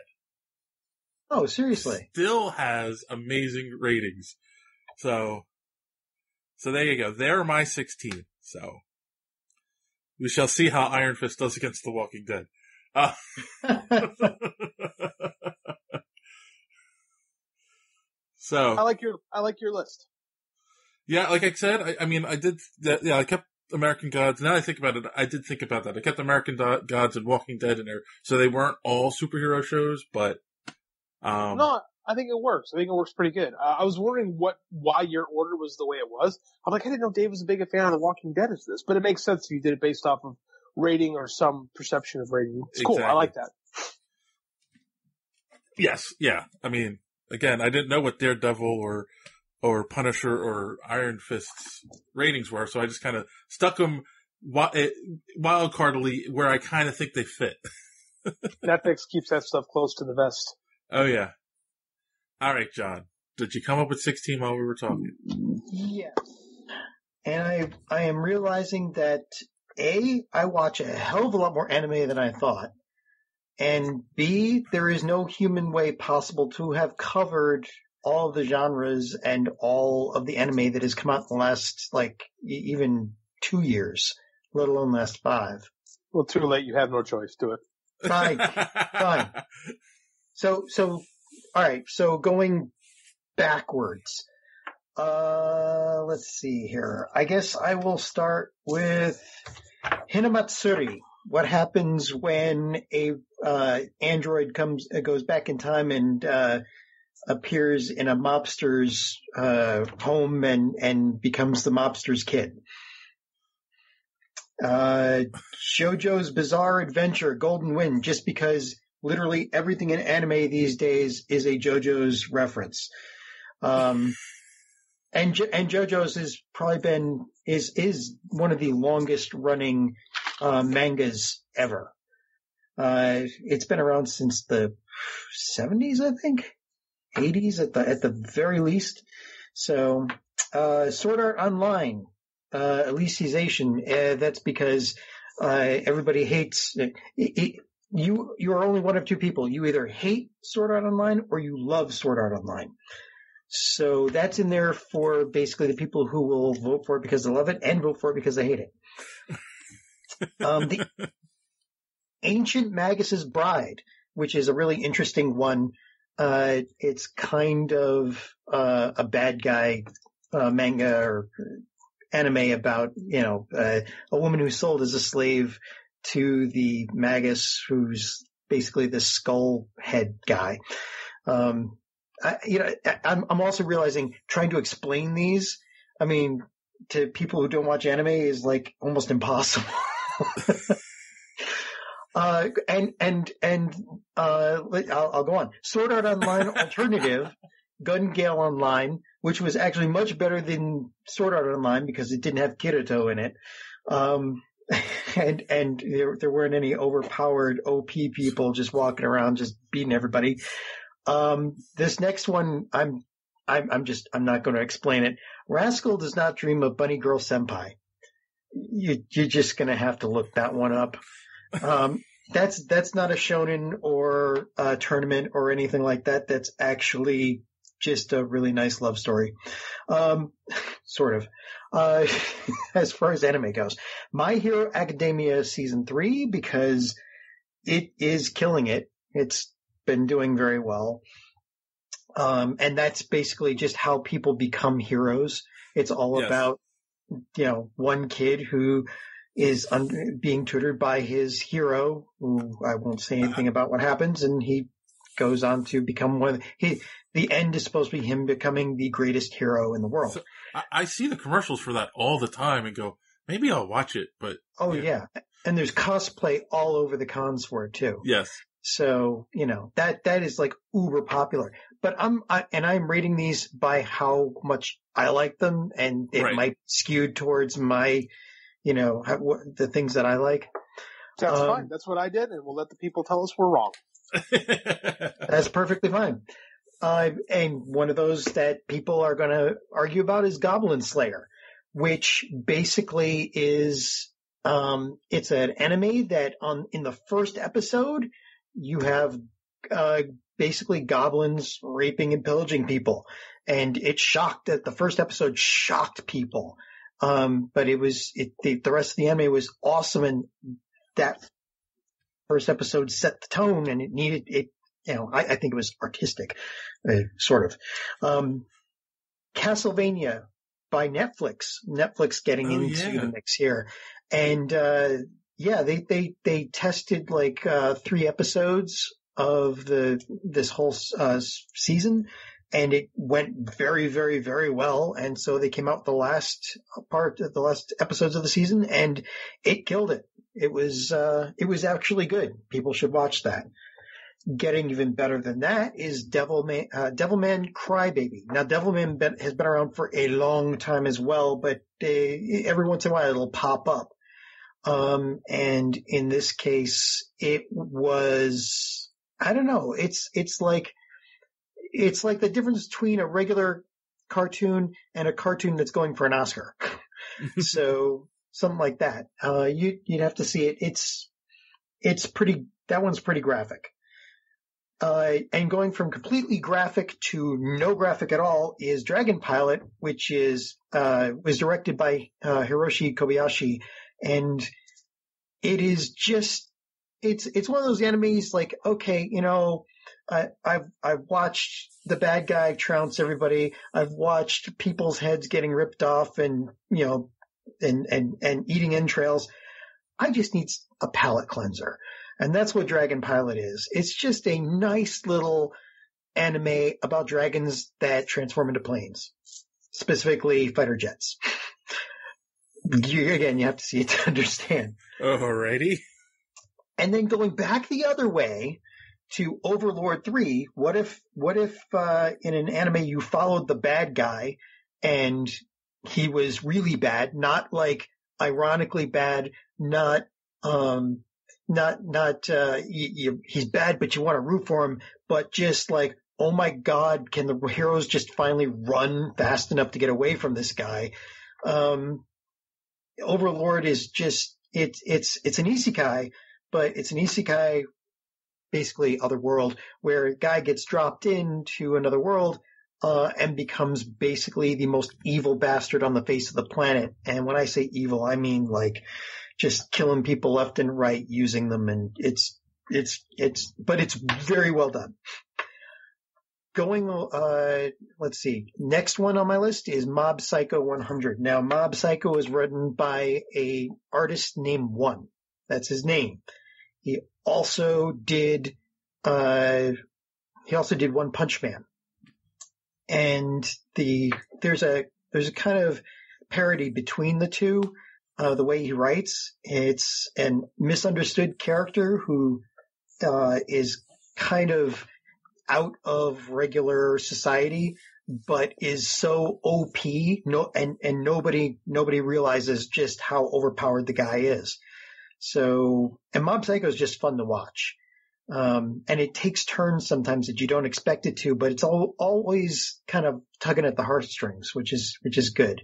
Oh, seriously. still has amazing ratings. So, so there you go. There are my 16. So, we shall see how Iron Fist does against The Walking Dead. Uh, so, I like your I like your list. Yeah, like I said, I, I mean, I did. Yeah, I kept American Gods. Now I think about it, I did think about that. I kept American Do- Gods and Walking Dead in there, so they weren't all superhero shows, but um, no, I think it works. I think it works pretty good. Uh, I was wondering what why your order was the way it was. I'm like, I didn't know Dave was a big fan of The Walking Dead as this, but it makes sense if you did it based off of rating or some perception of rating. It's cool. I like that. yes, yeah. I mean, again, I didn't know what Daredevil or or Punisher or Iron Fist's ratings were, so I just kind of stuck them eh, wild cardly where I kind of think they fit. Netflix keeps that stuff close to the vest. Oh yeah. All right, John. Did you come up with 16 while we were talking? Yes. And I I am realizing that A, I watch a hell of a lot more anime than I thought. And B, there is no human way possible to have covered all of the genres and all of the anime that has come out in the last like e- even two years, let alone last five. Well, too late. You have no choice. Do it. Fine, fine. So, so, all right. So going backwards. Uh, let's see here. I guess I will start with Hinamatsuri. What happens when a uh, android comes goes back in time and uh, appears in a mobster's uh, home and and becomes the mobster's kid? Uh, JoJo's Bizarre Adventure Golden Wind, just because literally everything in anime these days is a JoJo's reference. Um, and Jo- and JoJo's has probably been is is one of the longest running uh, mangas ever. Uh, it's been around since the 70s, I think, 80s at the at the very least. So, uh, Sword Art Online, uh. Uh, that's because uh, everybody hates it, it, you. You are only one of two people. You either hate Sword Art Online or you love Sword Art Online. So that's in there for basically the people who will vote for it because they love it and vote for it because they hate it. um, the Ancient Magus's Bride, which is a really interesting one. Uh, it's kind of uh, a bad guy uh, manga or anime about you know uh, a woman who's sold as a slave to the Magus, who's basically the skull head guy. Um, I, you know, I- I'm, I'm also realizing trying to explain these. I mean, to people who don't watch anime is like almost impossible. uh, and and and uh, I'll, I'll go on. Sword Art Online Alternative, Gun Gale Online, which was actually much better than Sword Art Online because it didn't have Kirito in it. Um, and and there there weren't any overpowered OP people just walking around just beating everybody. Um, this next one, I'm, I'm, I'm just, I'm not going to explain it. Rascal does not dream of Bunny Girl Senpai. You, you're just going to have to look that one up. Um, that's that's not a shonen or a tournament or anything like that. That's actually just a really nice love story. Um, sort of. Uh, as far as anime goes, My Hero Academia season three because it is killing it. It's been doing very well. Um, and that's basically just how people become heroes. It's all Yes. about, you know, one kid who is un- being tutored by his hero, who I won't say anything uh-huh. about what happens, and he goes on to become one of the, he, the end is supposed to be him becoming the greatest hero in the world. So, I, I see the commercials for that all the time and go, maybe I'll watch it, but oh yeah. And there's cosplay all over the cons for it too. yes. So, you know, that, that is like uber popular, but I'm, I, and I'm rating these by how much I like them and it Right. might skewed towards my, you know, how, what, the things that I like. That's Um, fine. That's what I did, and we'll let the people tell us we're wrong. That's perfectly fine. Uh, and one of those that people are going to argue about is Goblin Slayer, which basically is, um, it's an anime that on, in the first episode, you have, uh, basically goblins raping and pillaging people. And it shocked that the first episode shocked people. Um, but it was, it, the, the rest of the anime was awesome and that first episode set the tone and it needed it you know i, I think it was artistic uh, sort of. Um castlevania by netflix netflix getting Oh, into yeah. the mix here. And uh yeah they they they tested like uh three episodes of the this whole uh season and it went very very very well. And so they came out the last part of the last episodes of the season and it killed it. It was uh it was actually good. People should watch that. Getting even better than that is Devilman, uh, Devilman Crybaby. Now, Devilman been, has been around for a long time as well, but every once in a while it'll pop up. Um, and in this case, it was, I don't know, it's, it's like, it's like the difference between a regular cartoon and a cartoon that's going for an Oscar. so something like that. Uh, you, you'd have to see it. It's, it's pretty, that one's pretty graphic. Uh, and going from completely graphic to no graphic at all is Dragon Pilot, which is, uh, was directed by, uh, Hiroshi Kobayashi. And it is just, it's, it's one of those animes like, okay, you know, I, I've, I've watched the bad guy trounce everybody. I've watched people's heads getting ripped off and, you know, and, and, and eating entrails. I just need a palate cleanser. And that's what Dragon Pilot is. It's just a nice little anime about dragons that transform into planes, specifically fighter jets. You, again, you have to see it to understand. Alrighty. And then going back the other way to Overlord 3, what if, what if, uh, in an anime you followed the bad guy and he was really bad, not like ironically bad, not, um, not, not, uh, you, you, he's bad, but you want to root for him, but just like, oh my God, can the heroes just finally run fast enough to get away from this guy? Um, Overlord is just, it's, it's, it's an isekai, but it's an isekai, basically other world, where a guy gets dropped into another world, uh, and becomes basically the most evil bastard on the face of the planet. And when I say evil, I mean like just killing people left and right using them. And it's, it's, it's, but it's very well done. Going, uh, let's see. Next one on my list is Mob Psycho 100. Now, Mob Psycho is written by a artist named One. That's his name. He also did, uh, he also did One Punch Man. And the, there's a, there's a kind of parody between the two, uh, the way he writes. It's an misunderstood character who, uh, is kind of out of regular society, but is so OP, no, and, and nobody, nobody realizes just how overpowered the guy is. So, and Mob Psycho is just fun to watch. Um, and it takes turns sometimes that you don't expect it to, but it's all, always kind of tugging at the heartstrings, which is, which is good.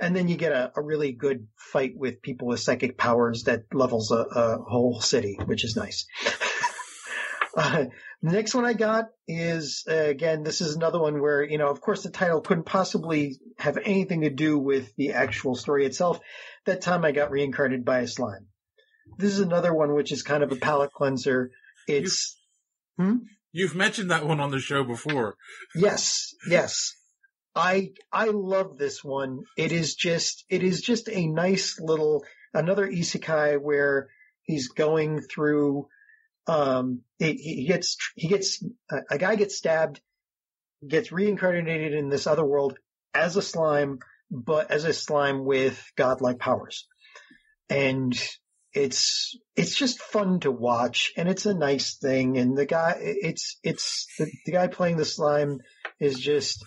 and then you get a, a really good fight with people with psychic powers that levels a, a whole city, which is nice. uh, the next one I got is uh, again, this is another one where you know, of course, the title couldn't possibly have anything to do with the actual story itself. That time, I got reincarnated by a slime. This is another one which is kind of a palate cleanser. It's hmm? You've mentioned that one on the show before. Yes, yes. I I love this one. It is just it is just a nice little another isekai where he's going through um he, he gets he gets a, a guy gets stabbed gets reincarnated in this other world as a slime but as a slime with godlike powers. And it's it's just fun to watch and it's a nice thing and the guy it's it's the, the guy playing the slime is just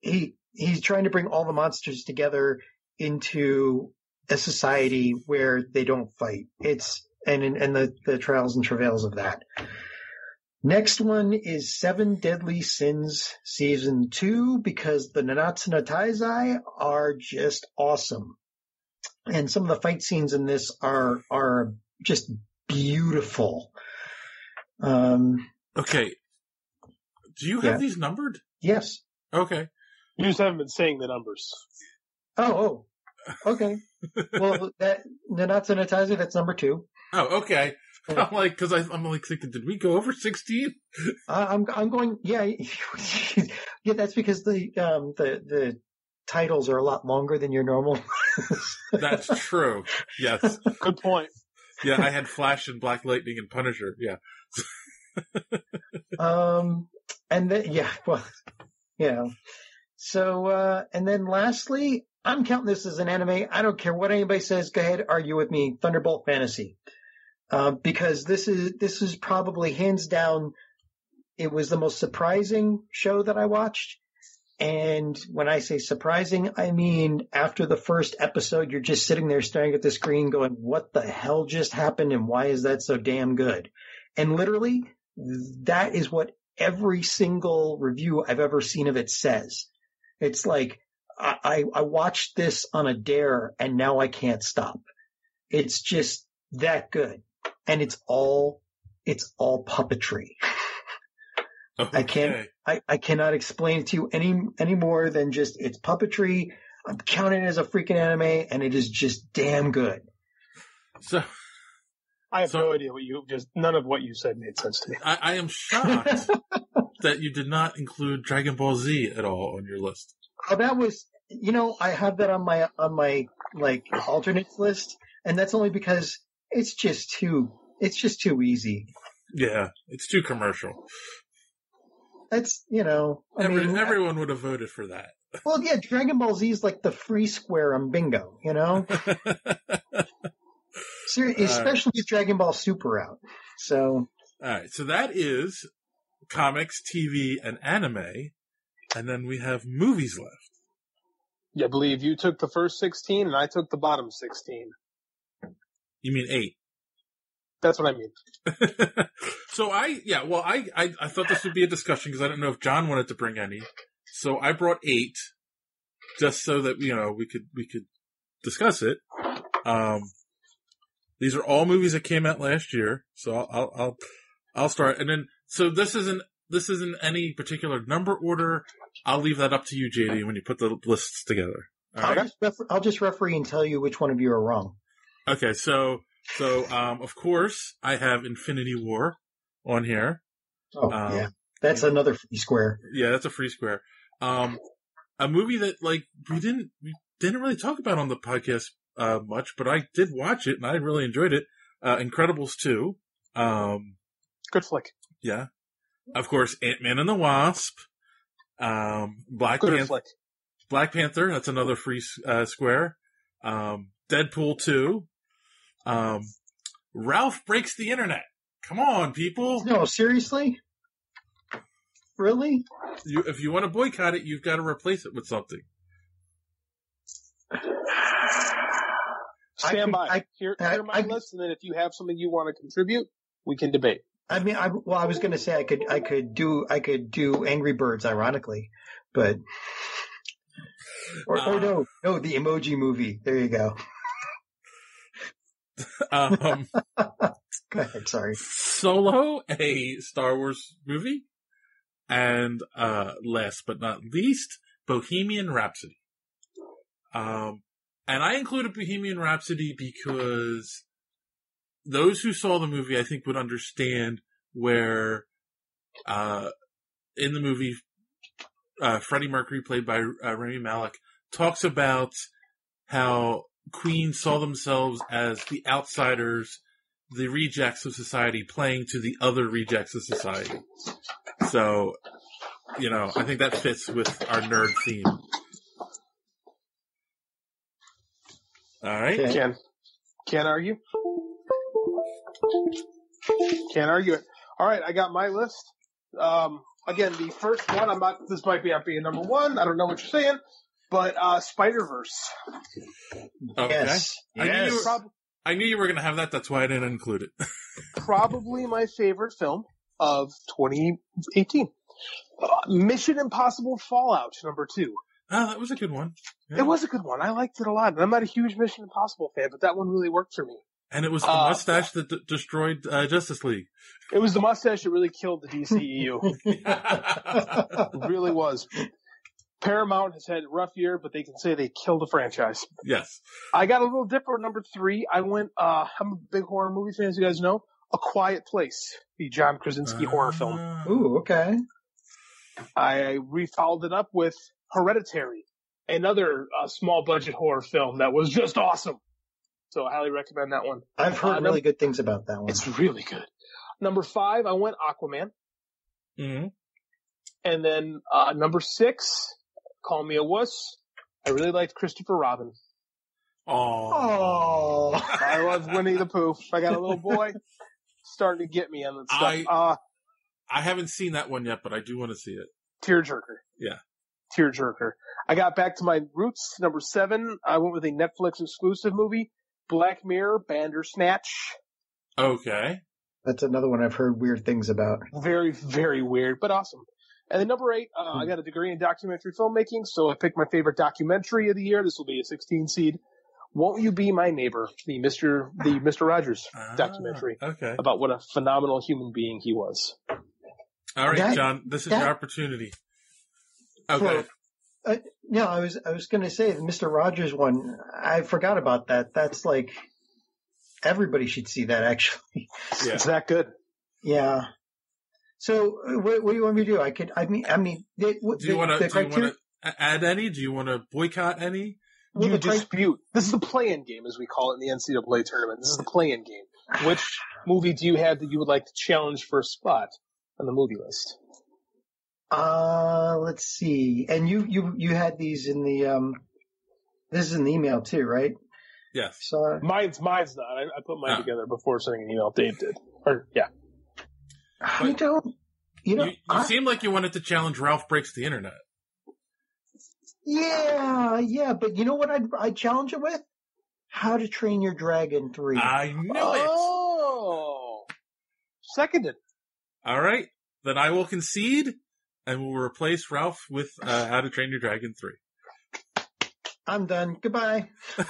he he's trying to bring all the monsters together into a society where they don't fight. It's and and the the trials and travails of that. Next one is Seven Deadly Sins Season 2 because the Nanatsu no Taizai are just awesome and some of the fight scenes in this are are just beautiful. Um, okay. Do you have Yeah. these numbered? yes. Okay. You just haven't been saying the numbers. Oh, oh. Okay. well, that Nanatsu no Taizai, that's number two. Oh, okay. I'm like, cause I, I'm like thinking, did we go over 16? Uh, I'm I'm going. Yeah, yeah. That's because the um the the titles are a lot longer than your normal. That's true. Yes. Good point. Yeah, I had Flash and Black Lightning and Punisher. Yeah. Um, and then, yeah, well, you know, so, uh, and then lastly, I'm counting this as an anime. I don't care what anybody says. Go ahead, argue with me. Thunderbolt Fantasy. Uh, because this is, this is probably hands down, it was the most surprising show that I watched. And when I say surprising, I mean after the first episode, you're just sitting there staring at the screen going, what the hell just happened and why is that so damn good? And literally, that is what every single review I've ever seen of it says. It's like, I, I, watched this on a dare and now I can't stop. It's just that good. And it's all, it's all puppetry. I can't, I, I cannot explain it to you any, any more than just it's puppetry. I'm counting it as a freaking anime and it is just damn good. So I have no idea what you just. None of what you said made sense to me. I, I am shocked that you did not include Dragon Ball Z at all on your list. Oh, that was, you know, I have that on my, on my, like, alternates list, and that's only because it's just too, it's just too easy. Yeah, it's too commercial. That's, you know, I Every, mean, everyone would have voted for that. well, yeah, Dragon Ball Z is like the free square on bingo, you know? Ser- especially with Dragon Ball Super out. So, All right, so that is comics, TV, and anime, and then we have movies left. Yeah, I believe you took the first 16 and I took the bottom 16. You mean eight? That's what I mean. so I, yeah, well, I, I, I thought this would be a discussion because I don't know if John wanted to bring any. So I brought eight, just so that you know we could we could discuss it. Um, these are all movies that came out last year, so I'll I'll I'll, I'll start, and then so this isn't this isn't any particular number order. I'll leave that up to you, JD, when you put the lists together. All I'll, right. just refer- I'll just referee and tell you which one of you are wrong. Okay, so so um, of course I have Infinity War on here. Oh, Um, yeah. That's another free square. Yeah, that's a free square. Um, a movie that like we didn't we didn't really talk about on the podcast uh, much, but I did watch it and I really enjoyed it. Uh, Incredibles two. Um, Good flick. yeah, of course, Ant Man and the Wasp. Um, Black Good Panther. flick. Black Panther. That's another free uh, square. Um, Deadpool two. Um, Ralph breaks the internet. Come on, people. No, seriously? Really? You, if you want to boycott it, you've got to replace it with something. Stand could- by. I- hear, I- hear my I- list, and then if you have something you want to contribute, we can debate. I mean, I, well, I was going to say I could, I could do, I could do Angry Birds, ironically, but Or, Uh, or no, no, the Emoji Movie. There you go. Um, Go ahead. Sorry. Solo, a Star Wars movie, and uh, last but not least, Bohemian Rhapsody. Um, and I included Bohemian Rhapsody because those who saw the movie, I think, would understand where, uh, in the movie, uh, Freddie Mercury, played by uh, Rami Malek, talks about how Queen saw themselves as the outsiders, the rejects of society, playing to the other rejects of society. So, you know, I think that fits with our nerd theme. All right. Can can't argue. Can't argue it. All right, I got my list. Um, again, the first one. I'm not. This might be not being number one. I don't know what you're saying, but uh, Spider Verse. Okay. Yes. I, knew you Yes. were, Prob- I knew you were going to have that. That's why I didn't include it. probably my favorite film of 2018. Uh, Mission Impossible Fallout number two. oh, that was a good one. Yeah. It was a good one. I liked it a lot. And I'm not a huge Mission Impossible fan, but that one really worked for me. And it was the Uh, mustache that d- destroyed uh, Justice League. It was the mustache that really killed the DCEU. it really was. Paramount has had a rough year, but they can say they killed the franchise. yes. I got a little different number three. I went, uh, I'm a big horror movie fan, as you guys know. A Quiet Place, the John Krasinski horror film. Ah. Ooh, okay. I refollowed it up with Hereditary, another uh, small budget horror film that was just awesome. So I highly recommend that one. I've heard Uh, really num- good things about that one. It's really good. Number five, I went Aquaman. Mhm. And then, uh, number six, Call Me a Wuss. I really liked Christopher Robin. Oh. Oh. I love Winnie the Pooh. I got a little boy starting to get me on that stuff. I- uh, I haven't seen that one yet, but I do want to see it. tearjerker. Yeah. Tearjerker. I got back to my roots. Number seven, I went with a Netflix exclusive movie, Black Mirror, Bandersnatch. Okay. That's another one I've heard weird things about. Very, very weird, but awesome. And then number eight, uh, I got a degree in documentary filmmaking, so I picked my favorite documentary of the year. This will be a 16 seed. Won't You Be My Neighbor? The Mr. the Mr. Rogers Ah, documentary Okay. about what a phenomenal human being he was. All right, That- John. This is that- your opportunity. Okay. Uh, no, I was I was going to say the Mister Rogers one. I forgot about that. That's like everybody should see that. Actually, Yeah. It's that good. yeah. So uh, what, what do you want me to do? I could. I mean. I mean. The, Do you want to? Do you criteria- want to add any? Do you want to boycott any? well, you the cri- dispute. This is the play-in game, as we call it in the NCAA tournament. This is the play-in game. Which movie do you have that you would like to challenge for a spot on the movie list? Uh, let's see. And you you you had these in the um. This is in the email too, right? Yes. So Mine's mine's not. I, I put mine Ah. together before sending an email. Dave did. Or yeah. I don't. You know. You, you I- seem like you wanted to challenge Ralph breaks the internet. yeah, yeah. But you know what? I'd I'd challenge it with How to Train Your Dragon three. I knew it. Oh, seconded. All right. Then I will concede, and we'll replace Ralph with uh, How to Train Your Dragon three. I'm done. Goodbye. On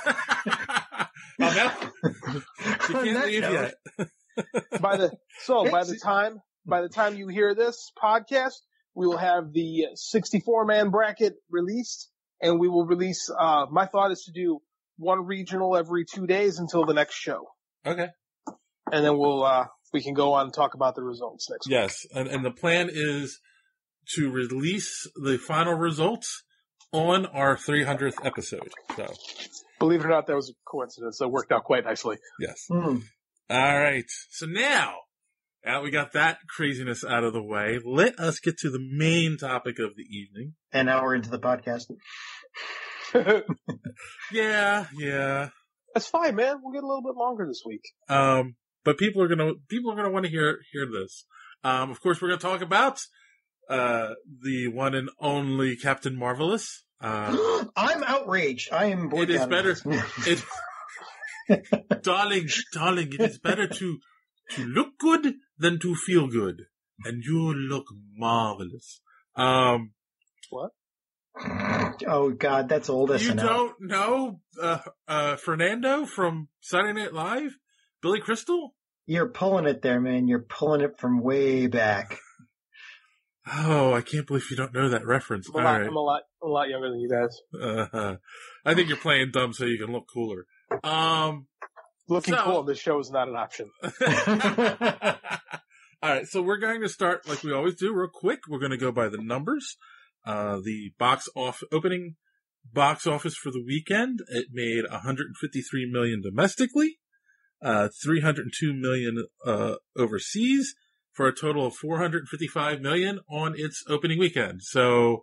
that- you On can't leave yet. By the so by the time by the time you hear this podcast, we will have the 64 man bracket released, and we will release. Uh, my thought is to do one regional every two days until the next show, Okay. and then we'll uh, we can go on and talk about the results next. week. Yes, and, and the plan is to release the final results on our 300th episode. So, Believe it or not, that was a coincidence. That worked out quite nicely. yes. Hmm. All right. So now, now we got that craziness out of the way. Let us get to the main topic of the evening. An hour into the podcast. Yeah, yeah. That's fine, man. We'll get a little bit longer this week. Um, but people are gonna people are gonna want to hear hear this. Um, of course, we're gonna talk about uh the one and only Captain Marvelous. Uh, I'm outraged. I am. It is better. it, darling, darling, it is better to to look good than to feel good, and you look marvelous. Um, What? Oh God, that's old SNL. You don't know uh, uh, Fernando from Saturday Night Live? Billy Crystal? You're pulling it there, man. You're pulling it from way back. Oh, I can't believe you don't know that reference. I'm a, lot, I'm a lot, a lot younger than you guys. Uh, I think you're playing dumb so you can look cooler. Um, Looking so- cool this show is not an option. All right, so we're going to start like we always do, real quick. We're going to go by the numbers. Uh, the box off opening box office for the weekend it made 153 million domestically, uh, 302 million uh, overseas for a total of 455 million on its opening weekend. So,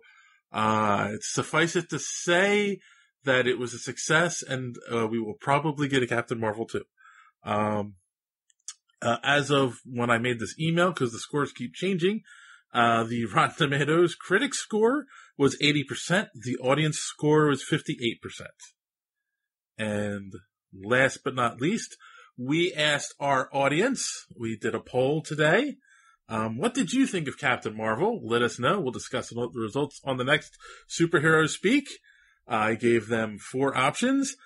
uh, suffice it to say that it was a success, and uh, we will probably get a Captain Marvel too. Um, uh, as of when I made this email, because the scores keep changing, uh, the Rotten Tomatoes critic score was 80%. The audience score was 58%. And last but not least, we asked our audience, we did a poll today. Um, what did you think of Captain Marvel? Let us know. We'll discuss the results on the next Superhero Speak. I gave them four options.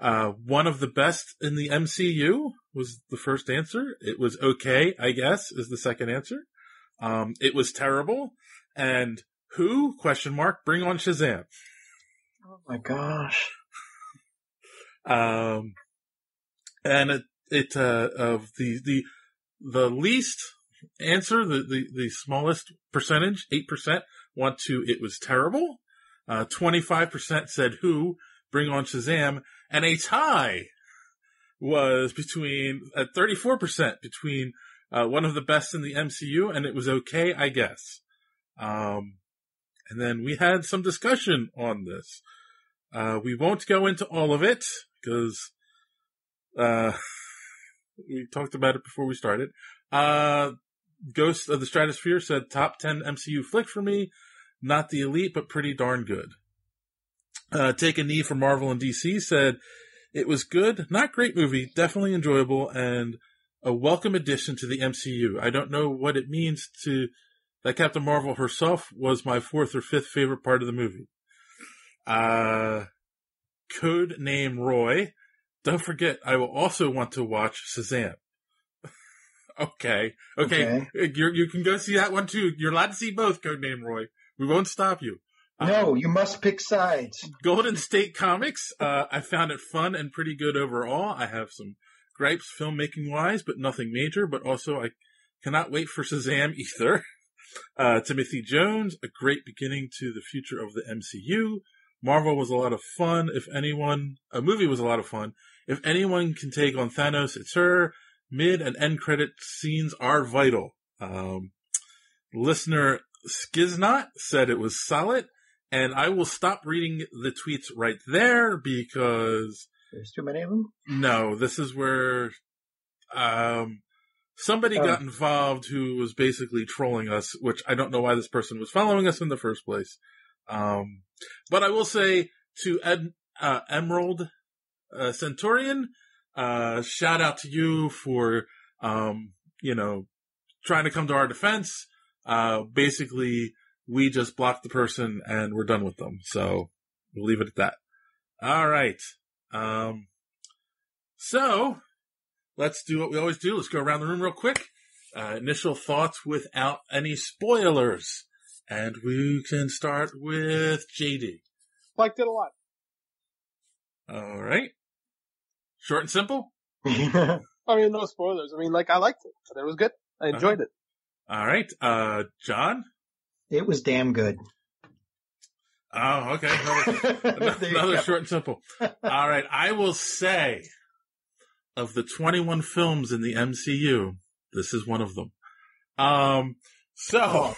Uh, one of the best in the MCU was the first answer. It was okay, I guess, is the second answer. Um, it was terrible. And who? Question mark. Bring on Shazam. Oh my gosh. Um, and it, it, uh, of the, the, the least answer, the, the, the smallest percentage, 8% want to, it was terrible. Uh, 25% said who, bring on Shazam, and a tie was between, at 34% between, uh, one of the best in the MCU, and it was okay, I guess. Um, and then we had some discussion on this. Uh, we won't go into all of it, because, uh, we talked about it before we started. Uh, Ghost of the Stratosphere said top 10 MCU flick for me. Not the elite, but pretty darn good. Uh, Take a Knee for Marvel and DC said it was good, not great movie, definitely enjoyable, and a welcome addition to the MCU. I don't know what it means to that Captain Marvel herself was my fourth or fifth favorite part of the movie. Uh, code name Roy. Don't forget, I will also want to watch Shazam. okay. Okay. You're, you can go see that one too. You're allowed to see both, Code name Roy. We won't stop you. No, you must pick sides. Golden State Comics. Uh, I found it fun and pretty good overall. I have some gripes filmmaking wise, but nothing major. But also, I cannot wait for Shazam either. Uh, Timothy Jones, a great beginning to the future of the MCU. Marvel was a lot of fun. If anyone, a movie was a lot of fun. If anyone can take on Thanos, it's her. Mid and end credit scenes are vital. Um, listener Skiznot said it was solid. And I will stop reading the tweets right there because there's too many of them. No, this is where um, somebody Oh. got involved who was basically trolling us, which I don't know why this person was following us in the first place. Um, but I will say to Ed, uh, Emerald uh, Centurion, uh, shout out to you for um, you know trying to come to our defense. Uh, basically, we just block the person and we're done with them. So we'll leave it at that. All right. Um, so let's do what we always do. Let's go around the room real quick. Uh, initial thoughts without any spoilers. And we can start with JD. Liked it a lot. All right. Short and simple. I mean, no spoilers. I mean, like, I liked it. It was good. I enjoyed it. All right. Uh, John. It was damn good. Oh, okay. Another, another short and simple. All right. I will say of the 21 films in the MCU, this is one of them. Um, so,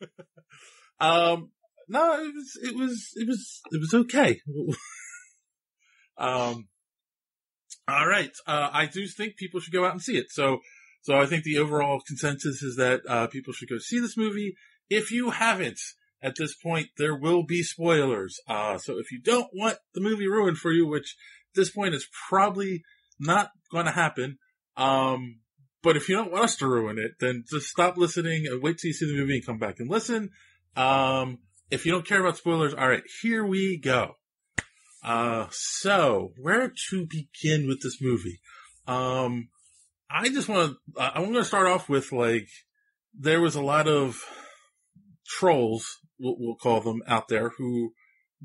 um, no, it was, it was, it was, it was okay. um, all right. Uh, I do think people should go out and see it. So, so I think the overall consensus is that, uh, people should go see this movie. If you haven't, at this point, there will be spoilers. Uh, so if you don't want the movie ruined for you, which at this point is probably not going to happen, um, but if you don't want us to ruin it, then just stop listening and wait till you see the movie and come back and listen. Um, if you don't care about spoilers, all right, here we go. Uh, so where to begin with this movie? Um, I just want to, I'm going to start off with like, there was a lot of trolls, we'll, we'll call them out there who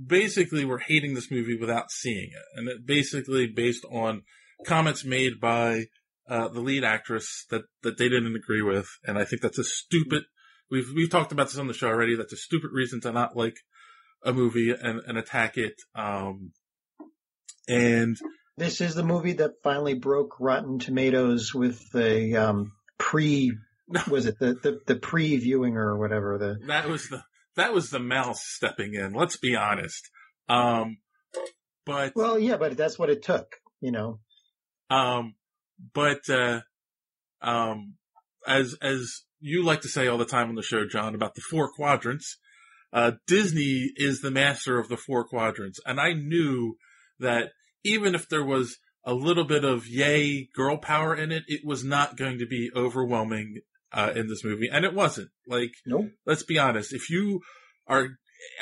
basically were hating this movie without seeing it. And it basically based on comments made by, uh, the lead actress that, that they didn't agree with. And I think that's a stupid, we've, we've talked about this on the show already. That's a stupid reason to not like a movie and, and attack it. Um, and This is the movie that finally broke Rotten Tomatoes with the um, pre. Was it the, the the pre-viewing or whatever the that was the, that was the mouse stepping in. Let's be honest. Um, but well, yeah, but that's what it took, you know. Um, but, uh, um, as, as you like to say all the time on the show, John, about the four quadrants, uh, Disney is the master of the four quadrants. And I knew that even if there was a little bit of yay girl power in it, it was not going to be overwhelming, uh, in this movie. And it wasn't. Like, nope. let's be honest. If you are,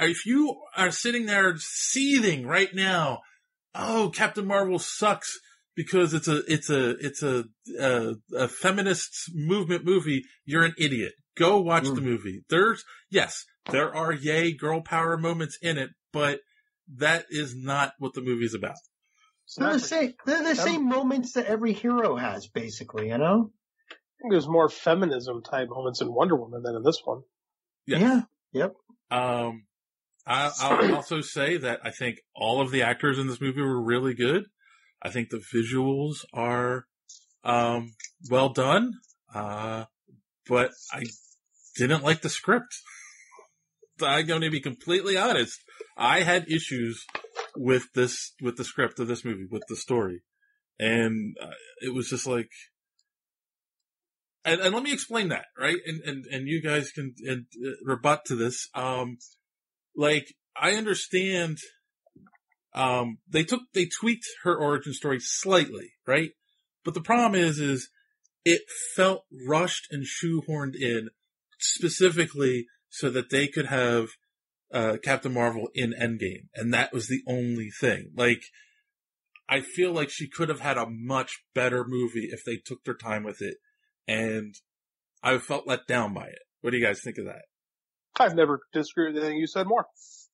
if you are sitting there seething right now, oh, Captain Marvel sucks because it's a it's a it's a a, a feminist movement movie, you're an idiot. Go watch mm. the movie. There's yes, there are yay girl power moments in it, but that is not what the movie's about. So they're the same. They're the same moments that every hero has, basically. You know. I think there's more feminism type moments in Wonder Woman than in this one. Yes. Yeah. Yep. Um, I, I'll also say that I think all of the actors in this movie were really good. I think the visuals are um, well done, uh, but I didn't like the script. I'm going to be completely honest. I had issues with this, with the script of this movie, with the story, and uh, it was just like. And, and, let me explain that, right? And and and you guys can and, uh, rebut to this. Um, like I understand um, they took, they tweaked her origin story slightly, right? But the problem is, is it felt rushed and shoehorned in specifically so that they could have, uh, Captain Marvel in Endgame. And that was the only thing. Like, I feel like she could have had a much better movie if they took their time with it. And I felt let down by it. What do you guys think of that? I've never disagreed with anything you said more.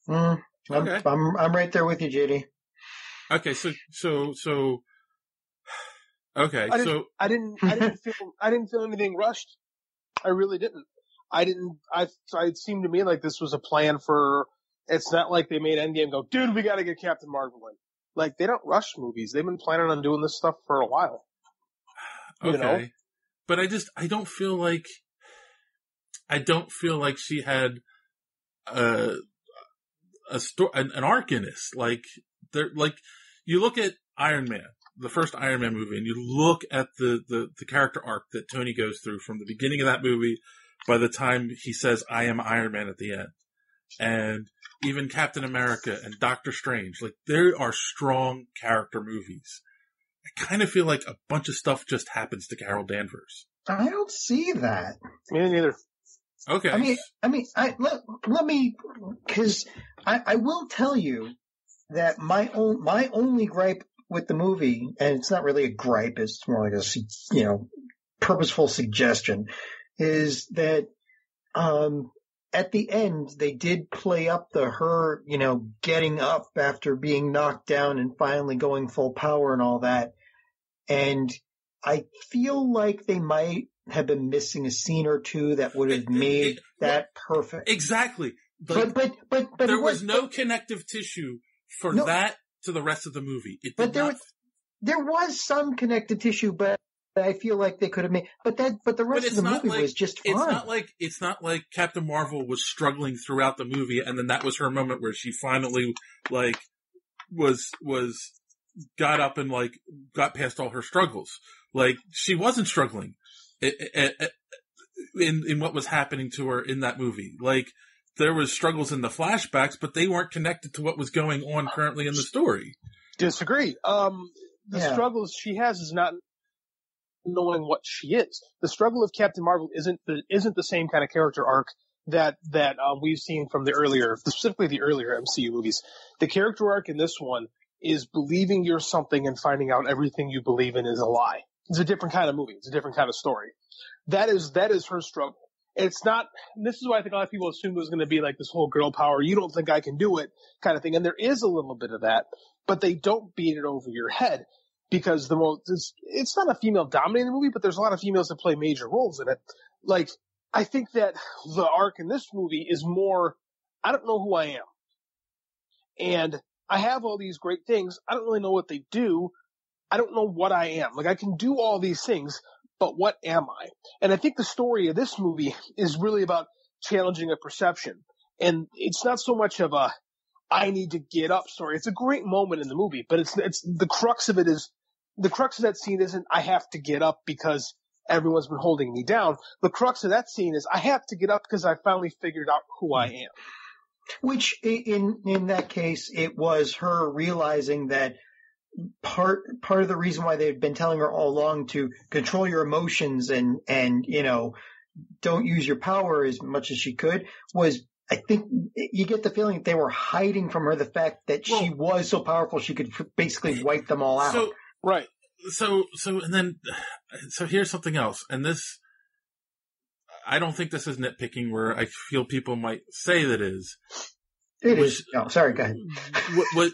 Mm, I'm, Okay. I'm I'm right there with you, JD. Okay, so so so okay, I so I didn't, I didn't feel, I didn't feel anything rushed. I really didn't. I didn't, I, it seemed to me like this was a plan for, it's not like they made Endgame go, dude, we gotta get Captain Marvel in. Like, they don't rush movies. They've been planning on doing this stuff for a while. You okay, know? but I just I don't feel like I don't feel like she had a a story an, an arc in this. Like there, like you look at Iron Man, the first Iron Man movie, and you look at the the the character arc that Tony goes through from the beginning of that movie by the time he says I am Iron Man at the end. And even Captain America and Doctor Strange, like there are strong character movies. I kind of feel like a bunch of stuff just happens to Carol Danvers. I don't see that. Me neither. Okay. I mean, I mean, I let let me because I, I will tell you that my own my only gripe with the movie, and it's not really a gripe; it's more like a you know purposeful suggestion, is that um at the end they did play up the her you know getting up after being knocked down and finally going full power and all that, and I feel like they might have been missing a scene or two that would have made that perfect. Exactly. But but but but there it was no connective tissue for No. that to the rest of the movie. It But there not. was there was some connective tissue, but I feel like they could have made. But that but the but rest of the movie like was just it's not like it's not like Captain Marvel was struggling throughout the movie, and then that was her moment where she finally like was was got up and like got past all her struggles. Like she wasn't struggling i- i- i- in in what was happening to her in that movie. Like there was struggles in the flashbacks, but they weren't connected to what was going on currently in the story. Disagree. Um, the Yeah. struggles she has is not knowing what she is. The struggle of Captain Marvel isn't the isn't the same kind of character arc that that uh, we've seen from the earlier, specifically the earlier MCU movies. The character arc in this one is believing you're something and finding out everything you believe in is a lie. It's a different kind of movie. It's a different kind of story. That is that is her struggle. It's not. This is why I think a lot of people assumed it was going to be like this whole girl power. You don't think I can do it kind of thing, and there is a little bit of that, but they don't beat it over your head because the most it's, it's not a female dominated movie, but there's a lot of females that play major roles in it. Like I think that the arc in this movie is more. I don't know who I am, and I have all these great things. I don't really know what they do. I don't know what I am. Like I can do all these things, but what am I? And I think the story of this movie is really about challenging a perception. And it's not so much of a I need to get up story. It's a great moment in the movie, but it's it's the crux of it is the crux of that scene isn't I have to get up because everyone's been holding me down. The crux of that scene is I have to get up because I finally figured out who I am. Which in in that case, it was her realizing that part part of the reason why they'd been telling her all along to control your emotions and and you know don't use your power as much as she could was I think you get the feeling that they were hiding from her the fact that well, she was so powerful she could basically wipe them all out. So, right. So so and then so here's something else and this I don't think this is nitpicking where I feel people might say that is. It was, is. Oh, sorry. Go ahead. what, what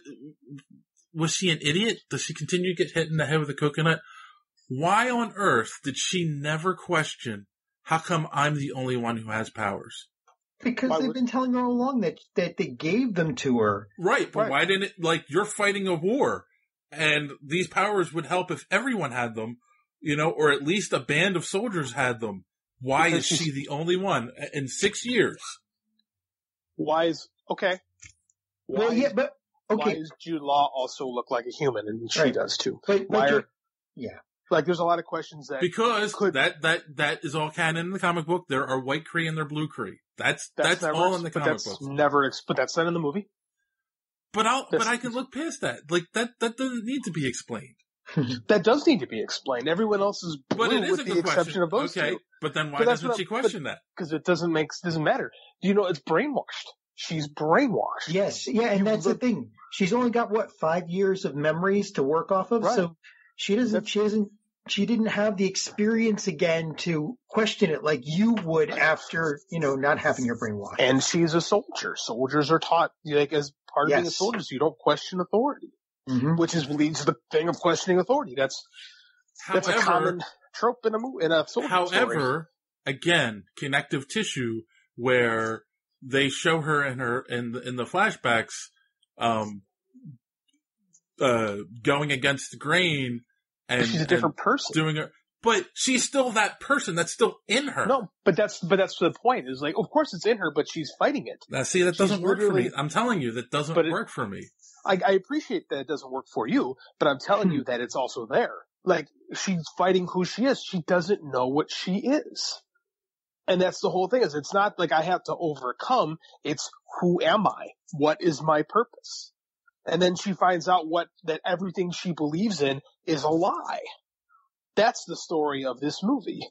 was she an idiot? Does she continue to get hit in the head with a coconut? Why on earth did she never question how come I'm the only one who has powers? Because why they've would... been telling her all along that that they gave them to her. Right, but right. why didn't it like you're fighting a war and these powers would help if everyone had them, you know, or at least a band of soldiers had them. Why because is she the only one in 6 years? Why is okay? Why well, yeah, but Okay. Why does Jude Law also look like a human, and she right. does too? But, Why are, yeah. Like, there's a lot of questions that because could, that that that is all canon in the comic book. There are white Kree and there are blue Kree. That's that's, that's never, all in the comic that's book. Never, but that's not in the movie. But I'll that's, but I can look past that. Like that that doesn't need to be explained. that does need to be explained. Everyone else is blue but it is with the exception question. of those okay, two. But then why doesn't she question that? Because it doesn't make doesn't matter. Do you know it's brainwashed? She's brainwashed. Yes, yeah, and that's the thing she's only got what five years of memories to work off of, right. so she doesn't. That's, she doesn't. She didn't have the experience again to question it like you would after you know not having your brain washed. And she's a soldier. Soldiers are taught like as part of yes. being a soldier, you don't question authority, mm-hmm. which is leads to the thing of questioning authority. That's however, that's a common trope in a movie, in a soldier However, story. again, connective tissue where they show her in her in the, in the flashbacks um, uh, going against the grain and she's a different person doing it. But she's still that person. That's still in her. No, but that's but that's the point. Is like, of course, it's in her, but she's fighting it. Now, see, that doesn't work for me. I'm telling you, that doesn't work for me. I, I, appreciate that it doesn't work for you, but I'm telling hmm. you that it's also there. Like she's fighting who she is. She doesn't know what she is. And that's the whole thing is it's not like I have to overcome. It's who am I? What is my purpose? And then she finds out what, that everything she believes in is a lie. That's the story of this movie.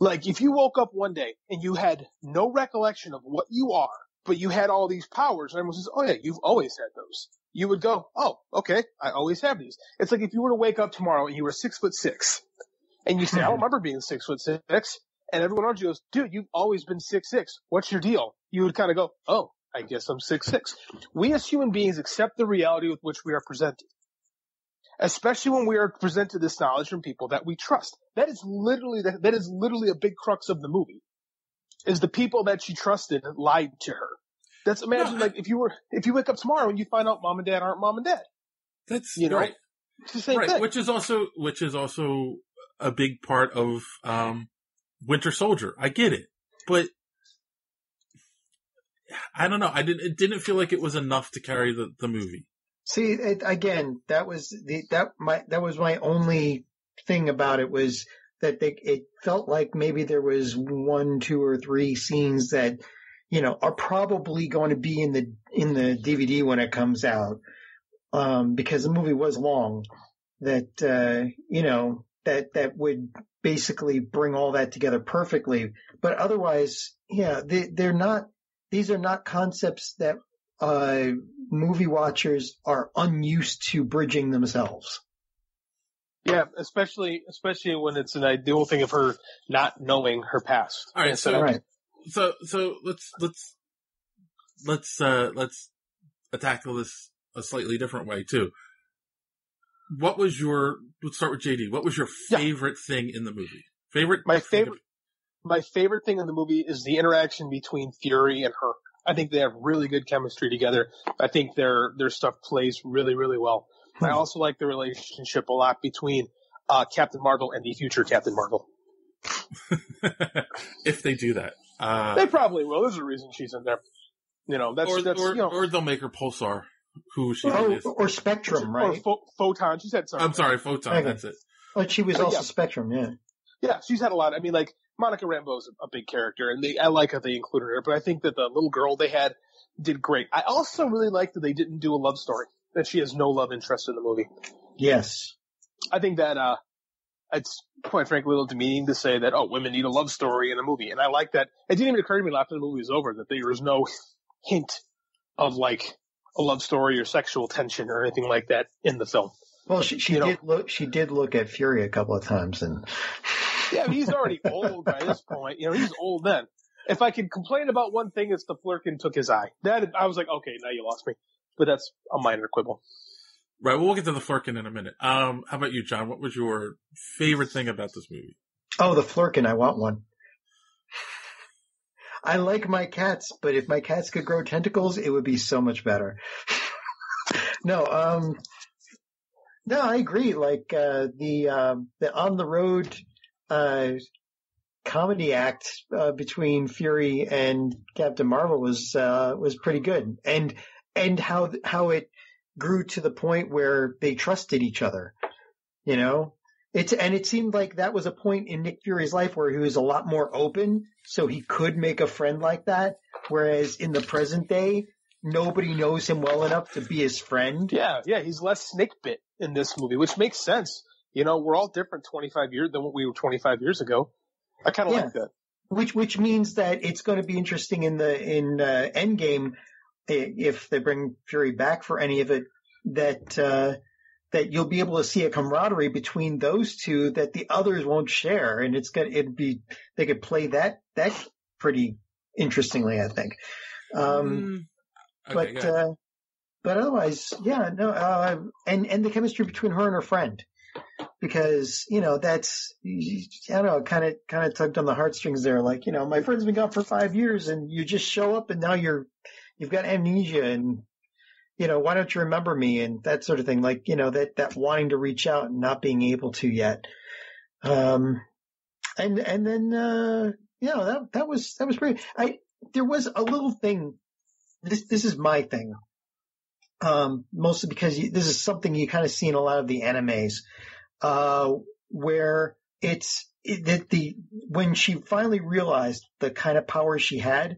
Like if you woke up one day and you had no recollection of what you are, but you had all these powers and everyone says, oh yeah, you've always had those. You would go, oh, okay, I always have these. It's like if you were to wake up tomorrow and you were six foot six and you say, I don't remember being six foot six and everyone around you goes, dude, you've always been six six. What's your deal? You would kind of go, oh, I guess I'm six six. We as human beings accept the reality with which we are presented. Especially when we are presented this knowledge from people that we trust. That is literally, that, that is literally a big crux of the movie. Is the people that she trusted lied to her. That's imagine no, like if you were, if you wake up tomorrow and you find out mom and dad aren't mom and dad. That's, you know, right. It's the same right. thing. Which is also, which is also a big part of, um, Winter Soldier. I get it, but I don't know. I didn't. It didn't feel like it was enough to carry the, the movie. See, it, again, that was the that my that was my only thing about it was that they, it felt like maybe there was one, two, or three scenes that you know are probably going to be in the in the DVD when it comes out, um, because the movie was long. That uh, you know that that would basically bring all that together perfectly. But otherwise, yeah, they, they're not. These are not concepts that uh, movie watchers are unused to bridging themselves. Yeah, especially especially when it's an ideal thing of her not knowing her past. All right, so of- Right. so so let's let's let's uh let's tackle this a slightly different way too. What was your? Let's start with JD. What was your Yeah. favorite thing in the movie? Favorite? My favorite, my favorite thing in the movie is the interaction between Fury and her. I think they have really good chemistry together. I think their their stuff plays really really well. I also like the relationship a lot between uh, Captain Marvel and the future Captain Marvel. if they do that, uh, they probably will. There's a reason she's in there. You know, that's or that's or, you know, or they'll make her Pulsar, who she Oh, is. or Spectrum, or right? pho- photon. She's had some. I'm sorry, Photon. Okay. That's it. But she was also yeah. Spectrum, yeah. Yeah, she's had a lot. I mean, like Monica Rambeau's a, a big character, and they I like how they included her. But I think that the little girl they had did great. I also really like that they didn't do a love story. That she has no love interest in the movie. Yes. I think that uh, it's quite frankly a little demeaning to say that oh, women need a love story in a movie, and I like that. It didn't even occur to me after the movie was over that there was no hint of like a love story or sexual tension or anything like that in the film. Well, she, she You know- did look. She did look at Fury a couple of times, and Yeah, he's already old by this point. You know, he's old then. If I could complain about one thing, it's the Flerken took his eye. That I was like, okay, now you lost me. But that's a minor quibble. Right. Well, we'll get to the Flerken in a minute. Um, how about you, John? What was your favorite thing about this movie? oh, the Flerken, I want one. I like my cats, but if my cats could grow tentacles, it would be so much better. no, um, no, I agree. Like uh, the um, the on the road uh, comedy act uh, between Fury and Captain Marvel was uh, was pretty good, and and how how it grew to the point where they trusted each other. You know, it's and it seemed like that was a point in Nick Fury's life where he was a lot more open, so he could make a friend like that. Whereas in the present day, nobody knows him well enough to be his friend. Yeah, yeah, he's less snake bit in this movie, which makes sense. You know, we're all different 25 years than what we were 25 years ago. I kind of Yeah. like that. which which means that it's going to be interesting in the in uh, Endgame if they bring Fury back for any of it that uh, that you'll be able to see a camaraderie between those two that the others won't share, and it's gonna it'd be they could play that that pretty interestingly, I think. Um, Mm, okay, but uh, but otherwise, yeah, no, uh, and and the chemistry between her and her friend, because you know that's I don't know, kind of kind of tugged on the heartstrings there. Like you know, my friend's been gone for five years, and you just show up, and now you're you've got amnesia, and you know why don't you remember me, and that sort of thing. Like you know that that wanting to reach out and not being able to yet. Um, and and then uh, yeah, that that was that was pretty. I there was a little thing this this is my thing. Um, mostly because you, this is something you kind of see in a lot of the animes, uh, where it's it, that the when she finally realized the kind of power she had,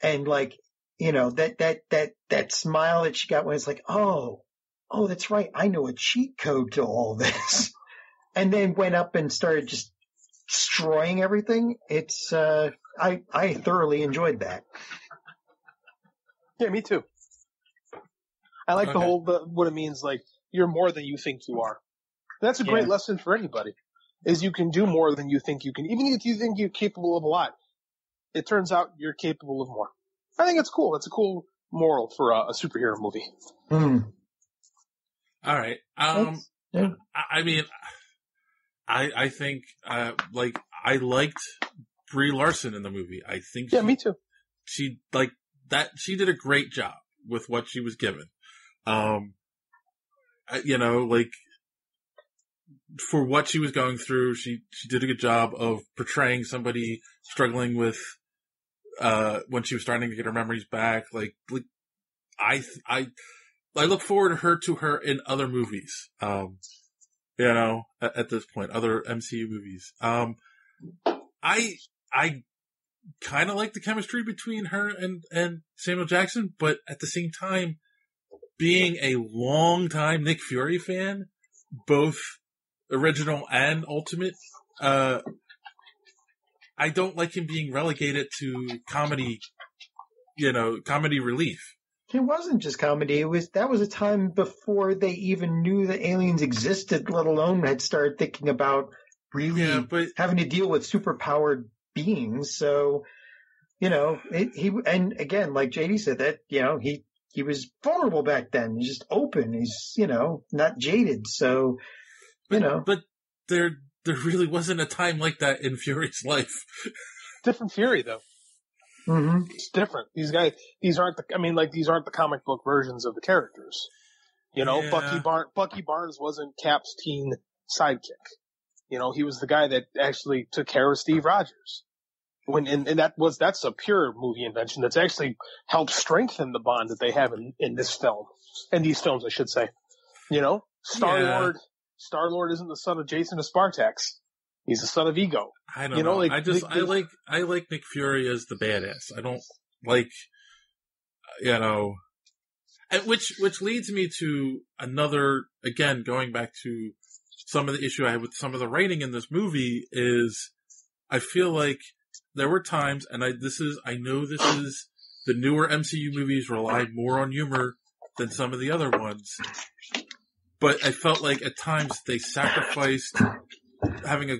and like you know that that that that smile that she got when it's like, oh, oh, that's right, I know a cheat code to all this, and then went up and started just destroying everything. It's uh, I I thoroughly enjoyed that. Yeah, me too. I like the whole the, what it means. Like you're more than you think you are. That's a great Yeah. lesson for anybody. Is you can do more than you think you can, even if you think you're capable of a lot. It turns out you're capable of more. I think it's cool. It's a cool moral for a, a superhero movie. Hmm. All right. Um, yeah. I, I mean, I I think uh, like I liked Brie Larson in the movie. I think Yeah, she, me too. she like that. She did a great job with what she was given. Um, you know, like for what she was going through, she she did a good job of portraying somebody struggling with uh when she was starting to get her memories back. Like, like I I I look forward to her to her in other movies. Um, you know, at, at this point, other MCU movies. Um, I I kind of like the chemistry between her and and Samuel Jackson, but at the same time, being a long time Nick Fury fan, both original and ultimate. Uh, I don't like him being relegated to comedy, you know, comedy relief. It wasn't just comedy. It was that was a time before they even knew that aliens existed, let alone had started thinking about really Yeah, but having to deal with superpowered beings. So, you know, it, he and again, like JD said, that you know he he was vulnerable back then. He's just open. He's you know not jaded. So, you know, but there there really wasn't a time like that in Fury's life. Different Fury though. hmm It's different. These guys, these aren't the, I mean, like, these aren't the comic book versions of the characters. You know, Yeah. Bucky Barnes, Bucky Barnes wasn't Cap's teen sidekick. You know, he was the guy that actually took care of Steve Rogers. When, and, and that was, that's a pure movie invention that's actually helped strengthen the bond that they have in, in this film. In these films, I should say. You know, Star Lord, Star Lord isn't the son of Jason of Spartax. He's the son of Ego. I don't You know, know. like, I just the- I like I like Nick Fury as the badass. I don't like you know and which which leads me to another again going back to some of the issue I had with some of the writing in this movie is I feel like there were times and I this is I know this is the newer MCU movies relied more on humor than some of the other ones. But I felt like at times they sacrificed having a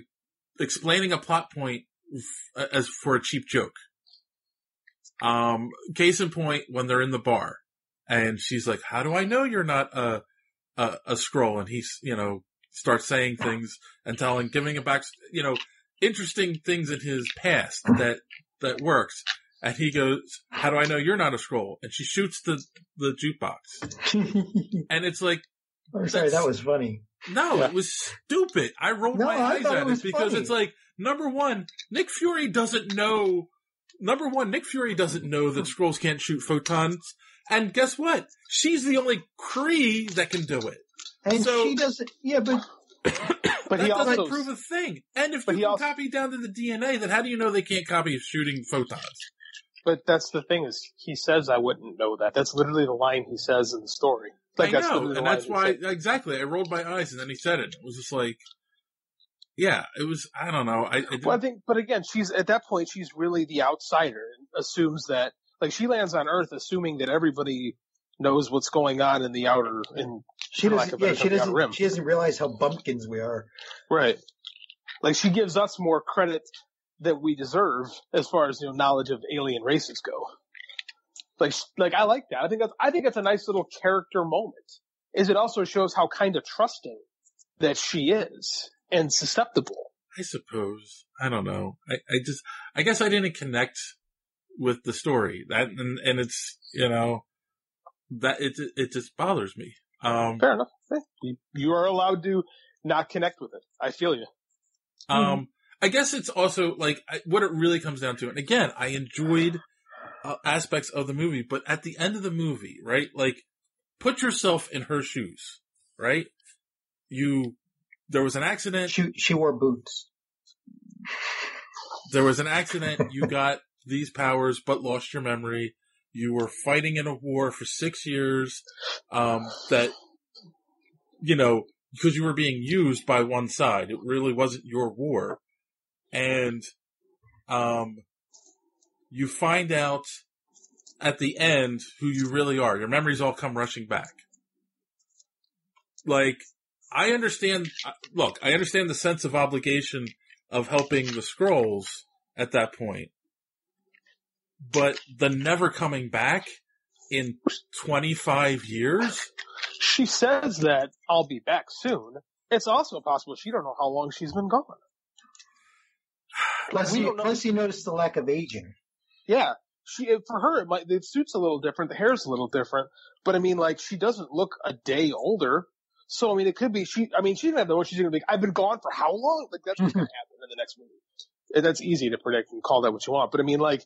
explaining a plot point f- as for a cheap joke. Um, case in point, when they're in the bar and she's like, how do I know you're not a, a, a Skrull? And he's, you know, starts saying things and telling, giving a back, you know, interesting things in his past that, that works. And he goes, how do I know you're not a Skrull? And she shoots the, the jukebox. and it's like, I'm sorry, that was funny. no, it was stupid. I rolled No, my eyes thought it at it because funny. it's like number one, Nick Fury doesn't know. Number one, Nick Fury doesn't know that hmm. Skrulls can't shoot photons, and guess what? She's the only Kree that can do it. And So- she doesn't. Yeah, but But that he doesn't also, prove a thing. And if you can also- copy down to the DNA, then how do you know they can't copy shooting photons? But that's the thing is, he says I wouldn't know that. That's literally the line he says in the story. Like I that's know, and that's why said. exactly. I rolled my eyes, and then he said it. It was just like, yeah, it was. I don't know. I, I Well, I think, but again, she's at that point she's really the outsider and assumes that like she lands on Earth assuming that everybody knows what's going on in the outer in she doesn't. Yeah, she term, the rim. doesn't. She doesn't realize how bumpkins we are. Right. Like she gives us more credit that we deserve as far as you know knowledge of alien races go. Like, like I like that. I think that's I think that's a nice little character moment. Is it also shows how kind of trusting that she is and susceptible. I suppose. I don't know. I, I just, I guess I didn't connect with the story that, and, and it's, you know, that it, it just bothers me. Um, Fair enough. You, you are allowed to not connect with it. I feel you. um, I guess it's also like I, what it really comes down to. And again, I enjoyed uh, aspects of the movie, but at the end of the movie, right? Like, put yourself in her shoes, right? You, there was an accident. She she wore boots. there was an accident. You got these powers, but lost your memory. You were fighting in a war for six years. Um, that, you know, because you were being used by one side. It really wasn't your war. And, um, you find out at the end who you really are. Your memories all come rushing back. Like, I understand, uh, look, I understand the sense of obligation of helping the Skrulls at that point. But the never coming back in 25 years? She says that I'll be back soon. It's also possible she don't know how long she's been gone. Plus, you, plus you notice the lack of aging. Yeah, she for her it might the suit's a little different, the hair's a little different, but I mean like she doesn't look a day older. So I mean it could be she. I mean she didn't have know she's gonna be. I've been gone for how long? Like that's what's gonna happen in the next movie. And that's easy to predict and call that what you want. But I mean like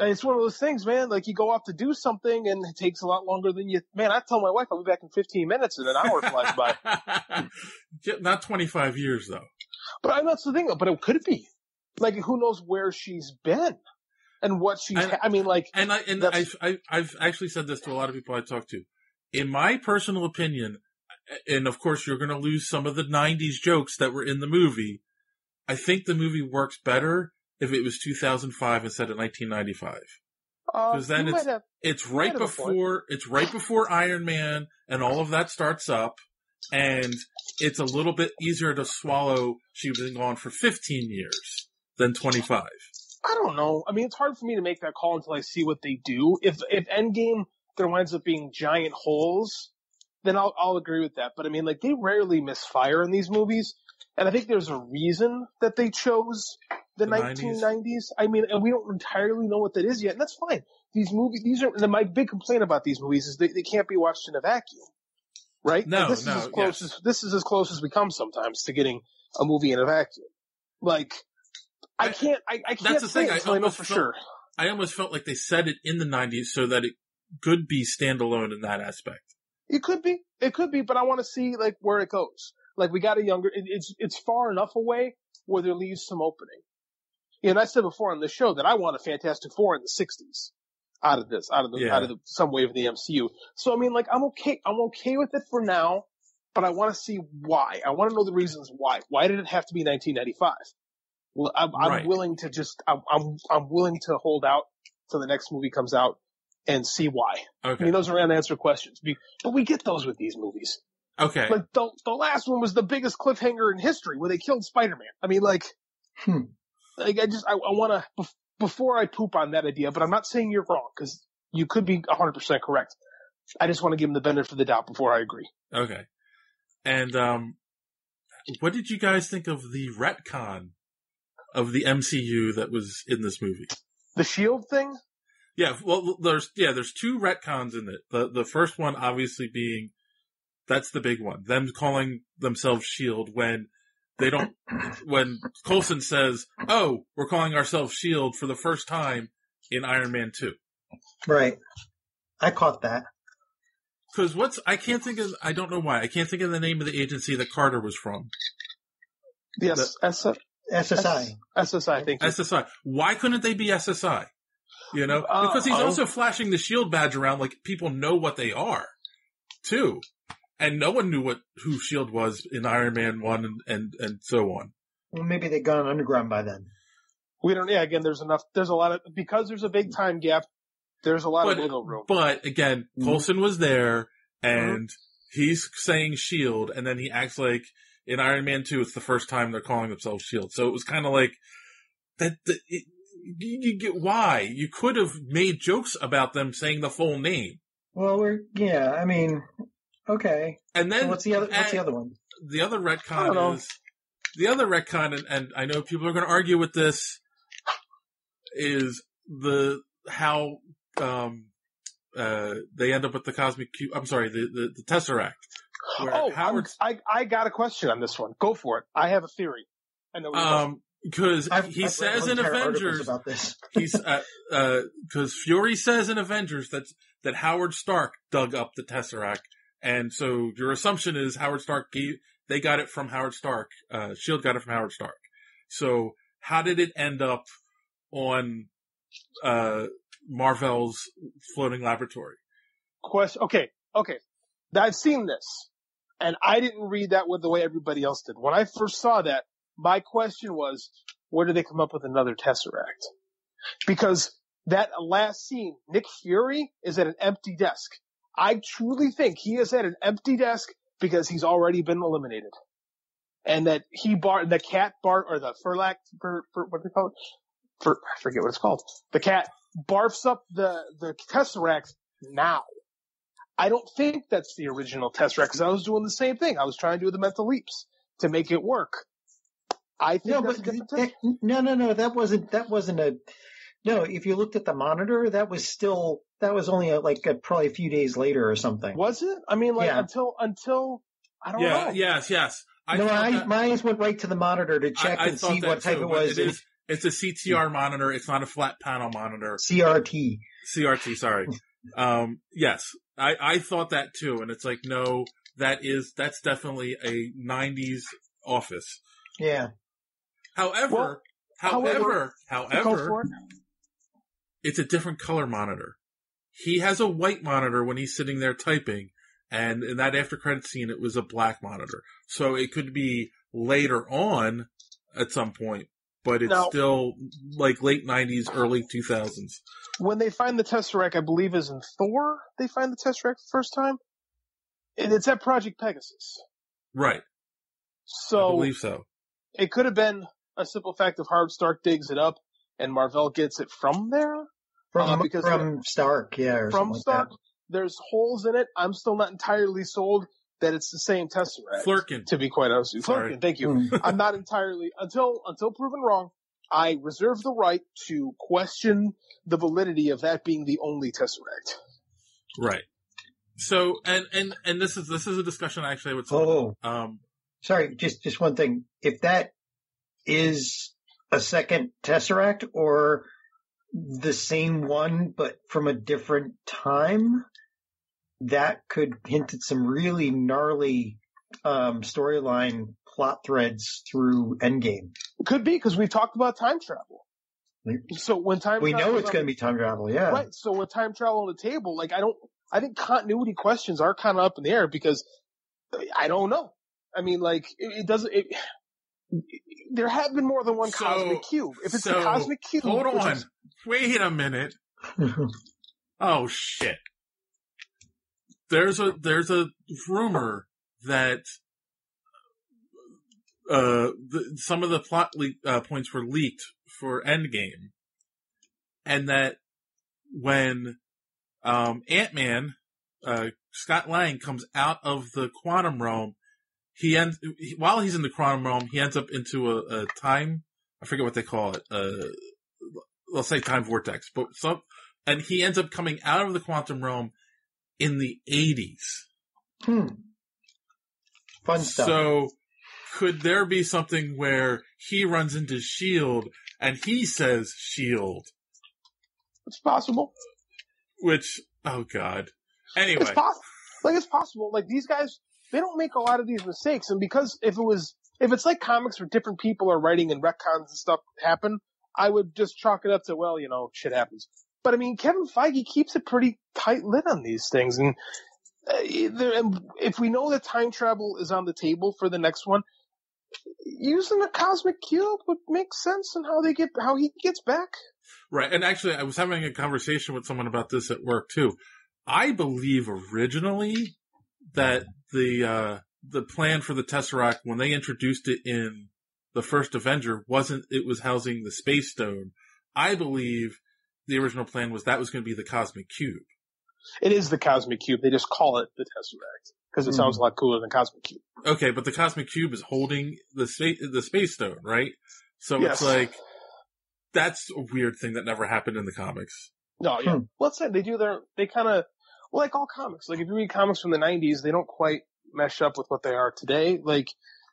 it's one of those things, man. Like you go off to do something and it takes a lot longer than you. Man, I tell my wife I'll be back in 15 minutes and an hour flies by. Not 25 years though. But I, that's the thing. But it could be. Like who knows where she's been and what she's. And- ha- I mean like And I and I've, I, I've actually said this to a lot of people I talk to. In my personal opinion, and of course you're going to lose some of the 90s jokes that were in the movie. I think the movie works better if it was 2005 instead of 1995. Because Uh, then it's have- it's right might have a point. before it's right before Iron Man and all of that starts up, and it's a little bit easier to swallow. She's been gone for 15 years than 25. I don't know. I mean, it's hard for me to make that call until I see what they do. If if Endgame there winds up being giant holes, then I'll I'll agree with that. But I mean, like they rarely misfire in these movies, and I think there's a reason that they chose the, The 1990s. I mean, and we don't entirely know what that is yet, and that's fine. These movies, these are and my big complaint about these movies is they, they can't be watched in a vacuum, right? No, Like, this no, is as close as this is as close as we come sometimes to getting a movie in a vacuum. Like, I can't, I, I can't That's the thing. I until I know almost for felt, sure. I almost felt like they said it in the 90s so that it could be standalone in that aspect. It could be. It could be, but I want to see like where it goes. Like we got a younger. It, it's it's far enough away where there leaves some opening. You know, and I said before on the show that I want a Fantastic Four in the '60s out of this, out of the Yeah. out of the, some wave of the MCU. So I mean, like I'm okay. I'm okay with it for now, but I want to see why. I want to know the reasons why. Why did it have to be 1995? Well, I'm, I'm Right. willing to just. I'm, I'm I'm willing to hold out till the next movie comes out and see why. Okay. I mean, those are unanswered questions, but we get those with these movies. Okay. Like the the last one was the biggest cliffhanger in history where they killed Spider Man. I mean, like, Hmm. Like I just I, I want to before I poop on that idea, but I'm not saying you're wrong because you could be 100 percent correct. I just want to give him the benefit of the doubt before I agree. Okay. And um, what did you guys think of the retcon of the MCU that was in this movie? The Shield thing. Yeah, well, there's yeah, there's two retcons in it. The the first one obviously being that's the big one. Them calling themselves Shield when they don't when Coulson says, "Oh, we're calling ourselves Shield for the first time in Iron Man 2." Right. I caught that. Cuz what's I can't think of I don't know why. I can't think of the name of the agency that Carter was from. Yes, S- SSI. SSI. Thank you. SSI. Why couldn't they be SSI? You know, Uh, because he's oh. also flashing the shield badge around like people know what they are, too, and no one knew what who Shield was in Iron Man one and and, and so on. Well, maybe they'd gone underground by then. We don't. Yeah, again, there's enough. There's a lot of because there's a big time gap. There's a lot But- of wiggle room. But again, Mm-hmm. Coulson was there, and he's saying Shield, and then he acts like in Iron Man two, it's the first time they're calling themselves Shield. So it was kind of like that. that it, you, you get why you could have made jokes about them saying the full name. Well, we're yeah. I mean, okay. And then So what's the other? What's the other one? the other retcon is the other retcon, and, and I know people are going to argue with this, is the how um uh they end up with the cosmic cube. I'm sorry, the the, the tesseract. Oh, Howard, I'm, I I got a question on this one. Go for it. I have a theory. I know. where you're going. um, because he I've says in Avengers, about this. he's uh uh because Fury says in Avengers that that Howard Stark dug up the tesseract, and so your assumption is Howard Stark gave they got it from Howard Stark. Uh, Shield got it from Howard Stark. So how did it end up on uh Mar-Vell's floating laboratory? question. Okay, okay. I've seen this, and I didn't read that with the way everybody else did. When I first saw that, my question was, where did they come up with another Tesseract? Because that last scene, Nick Fury is at an empty desk. I truly think he is at an empty desk because he's already been eliminated. And that he bar, the cat bar, or the furlac, for, for, what do they call it? For, I forget what it's called. The cat barfs up the, the Tesseract now. I don't think that's the original Tesseract because I was doing the same thing. I was trying to do the mental leaps to make it work. I think No, that's but that, no, no, no. That wasn't. That wasn't a. No, if you looked at the monitor, that was still. That was only a, like a, probably a few days later or something. Was it? I mean, like Yeah. until until I don't yeah, know. yes, yes. I no, thought I, that- my eyes went right to the monitor to check I, I and see what type too, it was. It is, it's a CTR monitor. It's not a flat panel monitor. CRT. CRT, sorry. um, yes, I, I thought that too, and it's like, no, that is, that's definitely a 90s office. Yeah. However, however- however, however, it. it's a different color monitor. He has a white monitor when he's sitting there typing. and in that after credit scene, it was a black monitor. So it could be later on at some point, but it's Now- still like late '90s, early 2000s. When they find the Tesseract, I believe is in Thor. They find the Tesseract the first time, and it's at Project Pegasus. Right. So I believe so. it could have been a simple fact of Howard Stark digs it up, and Mar-Vell gets it from there. From, Uh, because from Stark, yeah, or from something Stark. like There's holes in it. I'm still not entirely sold that it's the same Tesseract. Flerken. To be quite honest with you. Flerken, thank you. Mm. I'm not entirely until until proven wrong. I reserve the right to question the validity of that being the only Tesseract. Right. So, and, and, and this is, this is a discussion actually I would that. Oh, um, sorry, just just one thing. If that is a second Tesseract or the same one but from a different time, that could hint at some really gnarly um, storyline plot threads through Endgame. Could be because we talked about time travel. So when time We travel know it's going to be time travel, yeah. Right. So with time travel on the table, like I don't, I think continuity questions are kind of up in the air because I don't know. I mean, like it, it doesn't. It, there have been more than one So- cosmic cube. If it's so, the cosmic cube, hold on. is- Wait a minute. Oh shit. There's a there's a rumor that uh the, some of the plot le- uh, points were leaked for Endgame, and that when um Ant Man, uh Scott Lang comes out of the quantum realm, he ends he, while he's in the quantum realm, he ends up into a, a time I forget what they call it. Uh, let's say time vortex, but some and he ends up coming out of the quantum realm in the 80s. Hmm. Fun stuff. So could there be something where he runs into Shield and he says Shield, it's possible. which oh god. It's Anyway. Like it's possible. Like these guys, they don't make a lot of these mistakes, and because if it was, if it's like comics where different people are writing and retcons and stuff happen, I would just chalk it up to well, you know, shit happens. But I mean, Kevin Feige keeps a pretty tight lid on these things, and, uh, and if we know that time travel is on the table for the next one, using a cosmic cube would make sense in how they get how he gets back. right. And actually I was having a conversation with someone about this at work too. I believe originally that the uh the plan for the Tesseract when they introduced it in the first Avenger wasn't it was housing the Space Stone. I believe the original plan was that was going to be the Cosmic Cube. It is the cosmic cube. They just call it the Tesseract because it Mhm. sounds a lot cooler than cosmic cube. Okay, but the Cosmic Cube is holding the space the Space Stone, right? So Yes. it's like that's a weird thing that never happened in the comics. No, yeah. Hmm. Well, that's it. They do their, they kind of, like all comics. Like if you read comics from the '90s, they don't quite mesh up with what they are today. Like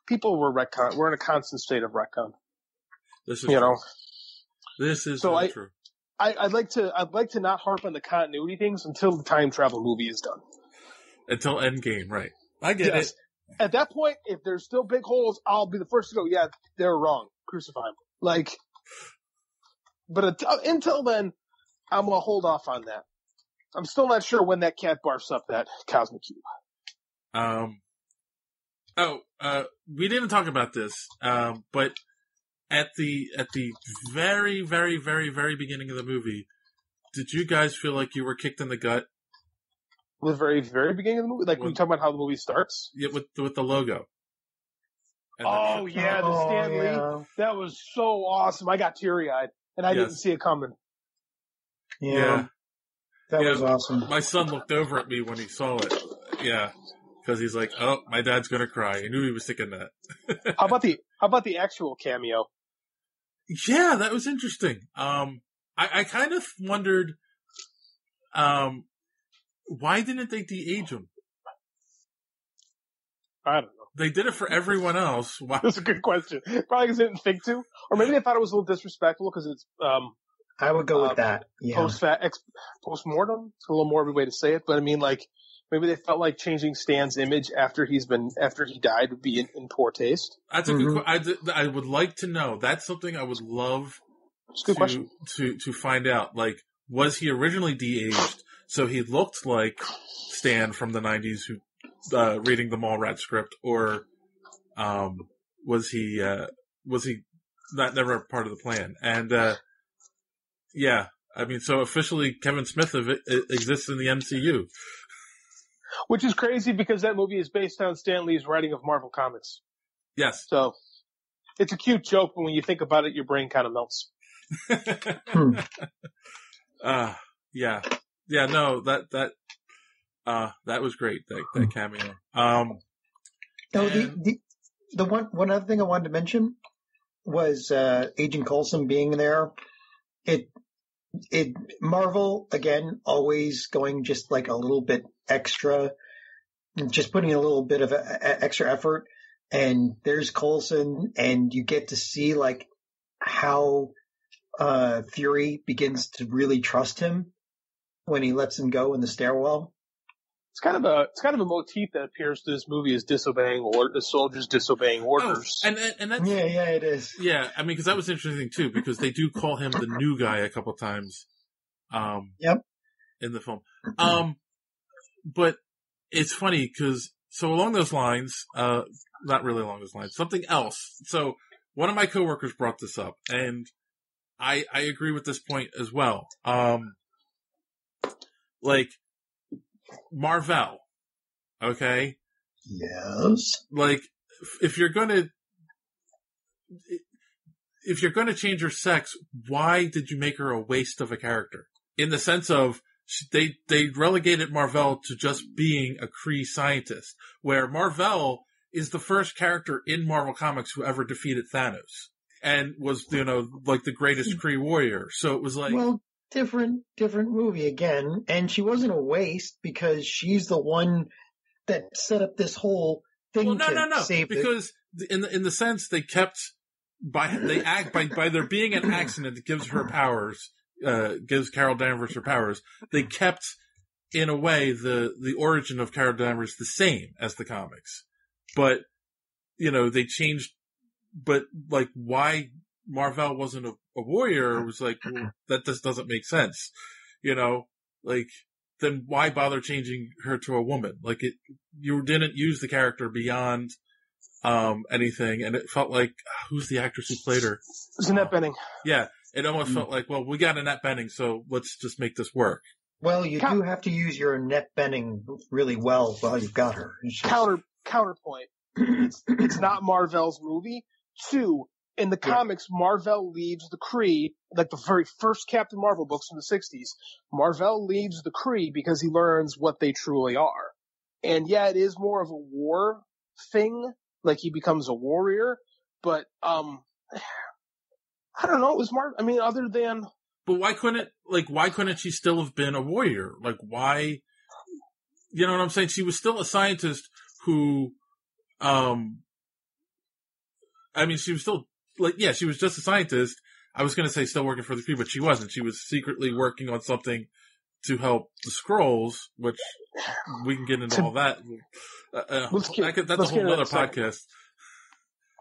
people were retcon. We're in a constant state of retcon. This is You true. know. This is So I- true. I, I'd like to, I'd like to not harp on the continuity things until the time travel movie is done. Until Endgame, right? I get Yes. it. At that point, if there's still big holes, I'll be the first to go. Yeah, they're wrong. Crucify them. Like, but until, until then, I'm gonna hold off on that. I'm still not sure when that cat barfs up that cosmic cube. Um. Oh, uh, we didn't talk about this, um, but at the at the very, very, very, very beginning of the movie, did you guys feel like you were kicked in the gut? The very, very beginning of the movie, like when When- you talk about how the movie starts. Yeah, with with the logo. And the- Oh yeah, the Oh, yeah. That was so awesome. I got teary eyed, and I Yes. didn't see it coming. Yeah, yeah. that Yeah. was awesome. My son looked over at me when he saw it. Yeah, because he's like, "Oh, my dad's gonna cry." I knew he was thinking that. How about the How about the actual cameo? Yeah, that was interesting. Um, I, I kind of wondered, um, why didn't they de-age him? I don't know. They did it for everyone else. Why? That's a good question. Probably because they didn't think to, or maybe they thought it was a little disrespectful because it's um I would go Uh, with that. Yeah. post ex post mortem. It's a little morbid way to say it, but I mean like maybe they felt like changing Stan's image after he's been after he died would be in, in poor taste. That's a good. Mhm. que- I, d- I would like to know. That's something I would love a good to, question. to to find out. Like, was he originally de-aged So he looked like Stan from the '90s, who uh, reading the Mallrat script, or um, was he uh, was he not never part of the plan? And uh, yeah, I mean, so officially Kevin Smith ev- exists in the MCU. Which is crazy because that movie is based on Stan Lee's writing of Marvel Comics. Yes. So it's a cute joke, but when you think about it, your brain kind of melts. Uh, yeah, yeah, no, that, that, uh, that was great, that, that cameo. Um, No, the, the the one one other thing I wanted to mention was uh, Agent Coulson being there. It it Marvel again always going just like a little bit extra, just putting a little bit of a, a- extra effort. And there's Coulson, and you get to see like how uh, Fury begins to really trust him when he lets him go in the stairwell. It's kind of a it's kind of a motif that appears to this movie is disobeying or the soldiers disobeying orders. Oh, and, and, and that's, yeah, yeah, it is. Yeah, I mean, because that was interesting too, because they do call him the new guy a couple times. Um, yep. In the film, um, but it's funny because so along those lines, uh, not really along those lines, something else. So one of my coworkers brought this up, and I I agree with this point as well. Um, like Marvel, okay, Yes. like if you're gonna if you're gonna change her sex why did you make her a waste of a character? In the sense of they they relegated Mar-Vell to just being a Kree scientist where Mar-Vell is the first character in marvel comics who ever defeated thanos and was you know like the greatest hmm. Kree warrior. So it was like well, different, different movie again. And she wasn't a waste because she's the one that set up this whole thing Well, no, to no, no. Because in the in the sense they kept by they act by by there being an accident that gives her powers, uh, gives Carol Danvers her powers. They kept in a way the the origin of Carol Danvers the same as the comics, but you know they changed. But like, why Mar-Vell wasn't a, a warrior it was like well, that just doesn't make sense, you know. Like, then why bother changing her to a woman? Like it, you didn't use the character beyond um anything, and it felt like ah, who's the actress who played her? Jeanette uh, Bening. Yeah, it almost mm. felt like well, we got Annette Bening, so let's just make this work. well, you do have to use your net bending really well while you've got her. Just- Counter counterpoint. It's it's not Mar-Vell's movie. Two, in the comics, Mar-Vell leaves the Kree, like the very first Captain Marvel books from the 60s, Mar-Vell leaves the Kree because he learns what they truly are. And yeah, it is more of a war thing, like he becomes a warrior, but, um, I don't know, it was more, I mean, other than, But why couldn't like why couldn't she still have been a warrior? Like why? You know what I'm saying? She was still a scientist who, um, I mean, she was still like yeah, she was just a scientist. I was going to say still working for the Kree, but she wasn't. She was secretly working on something to help the Skrulls, which we can get into all that. Uh, uh, Let's get- I could- that's a whole other that in a podcast.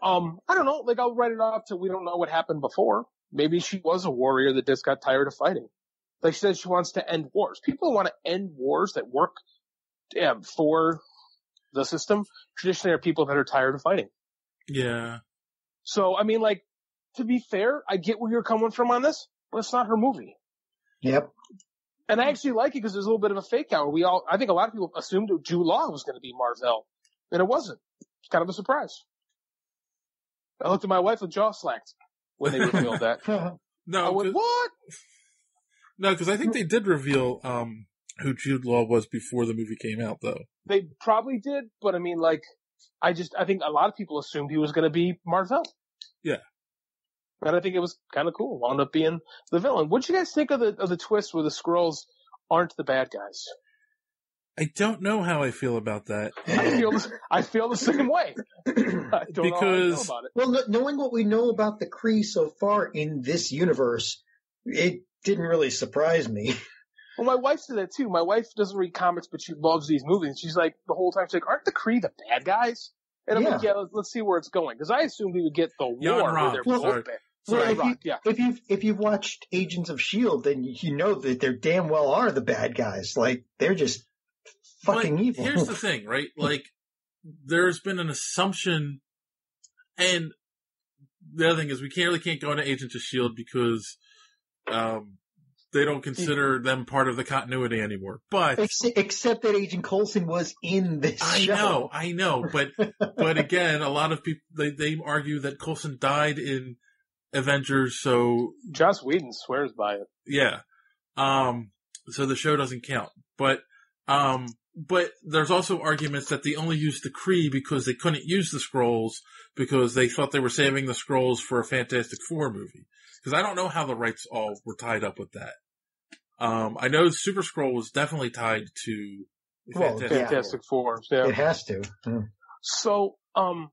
um, I don't know, like I'll write it off to we don't know what happened before. Maybe she was a warrior that just got tired of fighting. Like she said, she wants to end wars. People want to end wars that work um, for the system traditionally are people that are tired of fighting. Yeah. So, I mean, like, to be fair, I get where you're coming from on this, but it's not her movie. Yep. And I actually like it because there's a little bit of a fake out. We all, I think a lot of people assumed that Jude Law was going to be Mar-Vell, and it wasn't. It's kind of a surprise. I looked at my wife with jaw slacked when they revealed that. No, I went, what? No, because I think they did reveal um who Jude Law was before the movie came out, though. They probably did, but I mean, like, I just, I think a lot of people assumed he was going to be Mar-Vell. Yeah. And I think it was kind of cool. Wound up being the villain. What'd you guys think of the of the twist where the Skrulls aren't the bad guys? I don't know how I feel about that. I feel the, I feel the same way. I don't know how I feel Because- about it. Well, kn- knowing what we know about the Kree so far in this universe, it didn't really surprise me. Well, my wife said that too. My wife doesn't read comics, but she loves these movies. She's like the whole time she's like, "Aren't the Kree the bad guys?" And I'm like, Yeah. "Yeah, let's, let's see where it's going." Because I assumed we would get the Jan war where Rob, they're sorry. both bad. So Well, they if, you, yeah. if you've if you've watched Agents of Shield, then you you know that there damn well are the bad guys. Like they're just fucking But evil. Here's the thing, right? Like, there's been an assumption, and the other thing is we can't really can't go into Agents of Shield because um, they don't consider them part of the continuity anymore. But except, except that Agent Coulson was in this I show. know, I know, but but again, a lot of people they they argue that Coulson died in Avengers, so Joss Whedon swears by it. yeah. Um, so the show doesn't count. But, um, but there's also arguments that they only used the Kree because they couldn't use the Skrulls because they thought they were saving the Skrulls for a Fantastic Four movie. Because I don't know how the rights all were tied up with that. Um, I know Super-Skrull was definitely tied to Well, Fantastic, yeah. Fantastic Four. Yeah. It has to. Hmm. So, um,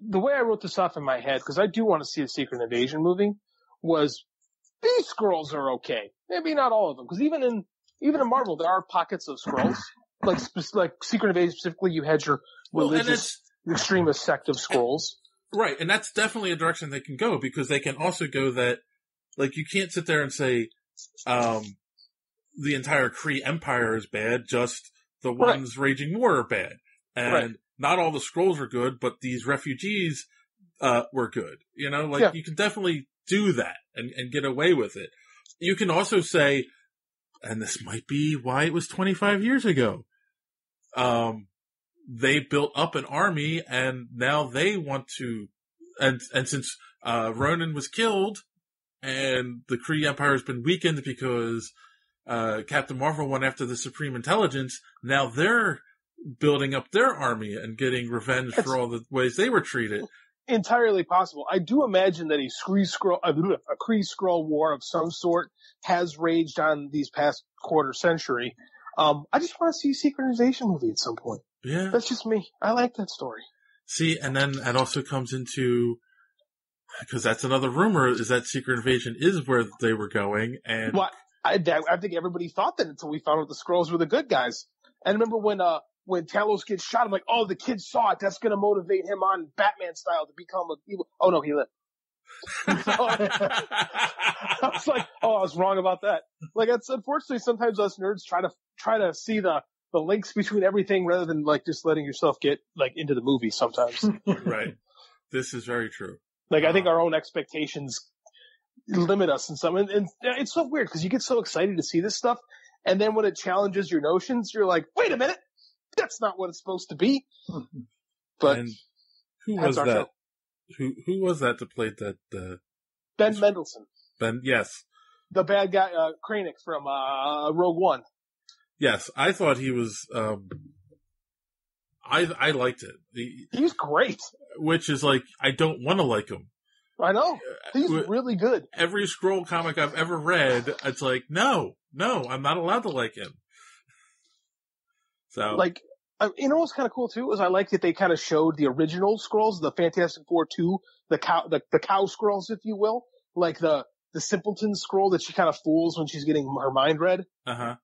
the way I wrote this off in my head, because I do want to see a Secret Invasion movie, was these Skrulls are okay. Maybe not all of them, because even in even in Marvel, there are pockets of Skrulls. like spec- like Secret Invasion specifically, you had your Well, religious extremist sect of Skrulls. Right, and that's definitely a direction they can go because they can also go that, like, you can't sit there and say, um, the entire Kree Empire is bad, just the Right. ones raging war are bad. And Right. not all the Skrulls are good, but these refugees, uh, were good. You know, like, Yeah. you can definitely do that and, and get away with it. You can also say, and this might be why it was 25 years ago. Um, they built up an army and now they want to, and, and since, uh, Ronan was killed and the Kree Empire has been weakened because, uh, Captain Marvel went after the Supreme Intelligence, now they're building up their army and getting revenge for all the ways they were treated. Entirely possible. I do imagine that a Kree Skrull, a Kree Skrull war of some sort has raged on these past quarter century. Um, I just want to see a Invasion movie at some point. Yeah. That's just me. I like that story. See, and then that also comes into, because that's another rumor, is that Secret Invasion is where they were going, and Well, I, I think everybody thought that until we found out the Skrulls were the good guys. And remember when, uh, when Talos gets shot, I'm like, oh, the kid saw it. That's going to motivate him on Batman style to become a evil. Oh no, he lived. I was like, oh, I was wrong about that. Like, it's unfortunately sometimes us nerds try to try to see the the links between everything rather than like just letting yourself get like into the movie sometimes. right. This is very true. Like, I think our own expectations limit us in some, and, and it's so weird because you get so excited to see this stuff, and then when it challenges your notions, you're like, wait a minute, that's not what it's supposed to be. But and who was that? show. Who who was that to play that? Uh, Ben Mendelsohn, ben, yes, the bad guy, uh, Krennic from uh, Rogue One. yes. I thought he was. Um, I I liked it. The, He's great. which is like I don't want to like him. I know. He's Uh, really good. Every Skrull comic I've ever read, it's like no, no, I'm not allowed to like him. So Like, uh, you know what's kind of cool too is I like that they kind of showed the original Skrulls, the Fantastic Four two, the cow, the, the cow Skrulls, if you will, like the the simpleton Skrull that she kind of fools when she's getting her mind read. uh huh.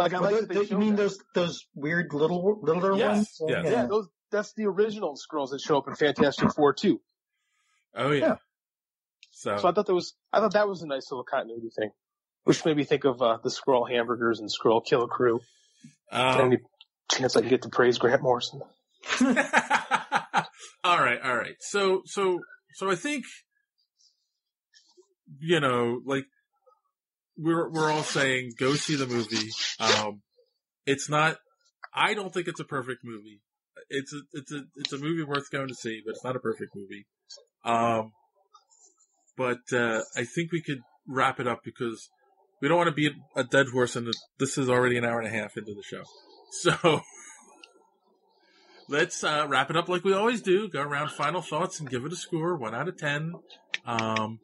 Like I Well, like tho- they you mean that. those those weird little littler Yes, ones? yes. Yeah, those that's the original Skrulls that show up in Fantastic Four too. Oh yeah. Yeah. So, So I thought that was I thought that was a nice little continuity thing, which made me think of uh, the Skrull hamburgers and Skrull killer crew. um, Any chance I can get to praise Grant Morrison? all right, all right. So, so, so I think, you know, like we're we're all saying, go see the movie. Um, it's not. I don't think it's a perfect movie. It's a it's a it's a movie worth going to see, but it's not a perfect movie. Um, but uh, I think we could wrap it up because we don't want to be a dead horse, and this is already an hour and a half into the show. So let's uh, wrap it up like we always do. Go around final thoughts and give it a score, one out of ten. Um,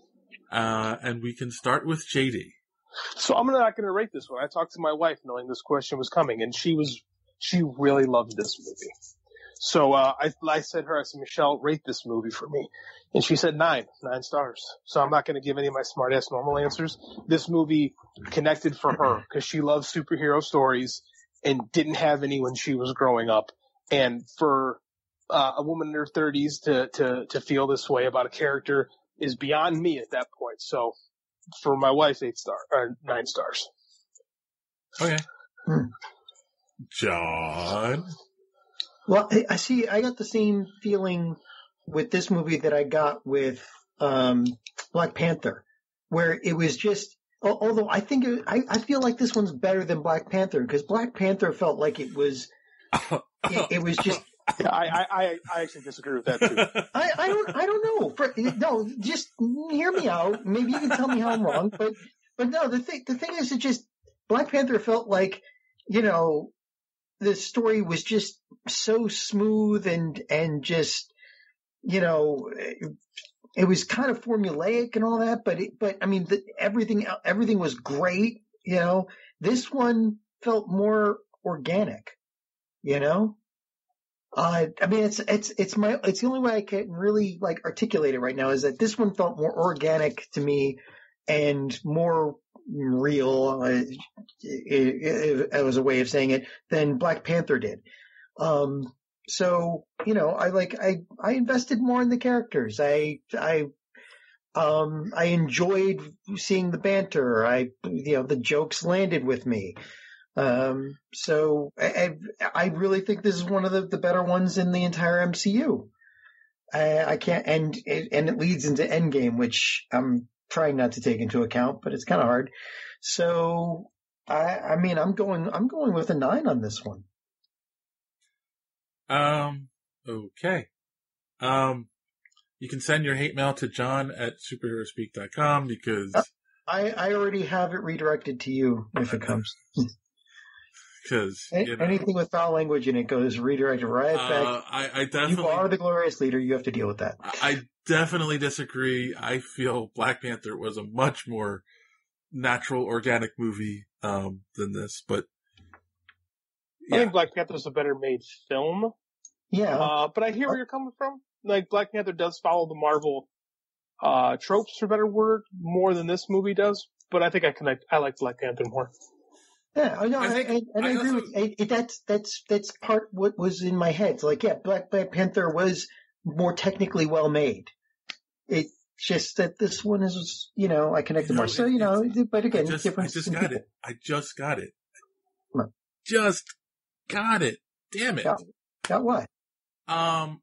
uh, and we can start with JD. So I'm not going to rate this one. I talked to my wife knowing this question was coming, and she was she really loved this movie. So uh, I I said to her, I said, Michelle, rate this movie for me, and she said nine, nine stars. So I'm not going to give any of my smart ass normal answers. This movie connected for her because she loves superhero stories and didn't have any when she was growing up, and for uh, a woman in her 30s to to to feel this way about a character is beyond me at that point. So for my wife, eight star or nine stars. Okay. Hmm. John. Well, I, I see. I got the same feeling with this movie that I got with um, Black Panther, where it was just. Although I think it, I, I feel like this one's better than Black Panther because Black Panther felt like it was. It, it was just. Yeah, I, I, I, actually disagree with that too. I, I don't. I don't know. For, no, just hear me out. Maybe you can tell me how I'm wrong. But but no, the thing the thing is, it just Black Panther felt like you know the story was just so smooth and and just you know it, it was kind of formulaic and all that. But it, but I mean the, everything everything was great. You know, this one felt more organic. You know. Uh, I mean, it's it's it's my it's the only way I can really like articulate it right now is that this one felt more organic to me and more real. Uh, it, was a way of saying it than Black Panther did. Um, so you know, I like I I invested more in the characters. I I um I enjoyed seeing the banter. I you know the jokes landed with me. Um, so I, I really think this is one of the, the better ones in the entire MCU. I, I can't, and and it leads into Endgame, which I'm trying not to take into account, but it's kind of hard. So I I mean I'm going I'm going with a nine on this one. Um, okay. Um, you can send your hate mail to John at superherospeak.com because, I I already have it redirected to you if it comes. Because, A- you know, Anything with foul language in it goes redirected right uh, back. I, I You are the glorious leader. You have to deal with that. I definitely disagree. I feel Black Panther was a much more natural, organic movie, um, than this, but I think Black Panther's a better made film. Yeah. Uh, but I hear where you're coming from. Like Black Panther does follow the Marvel uh tropes, for better word, more than this movie does. But I think I connect. I like Black Panther more. Yeah, I know, I think- I, and I, I agree also- with it, it, that's that's that's part what was in my head. It's like, yeah, Black Black Panther was more technically well made. It's just that this one is, you know, I connected more. So you know, but I again, just, I just got people. it. I just got it. Just got it. Damn it. Got, got what? Um,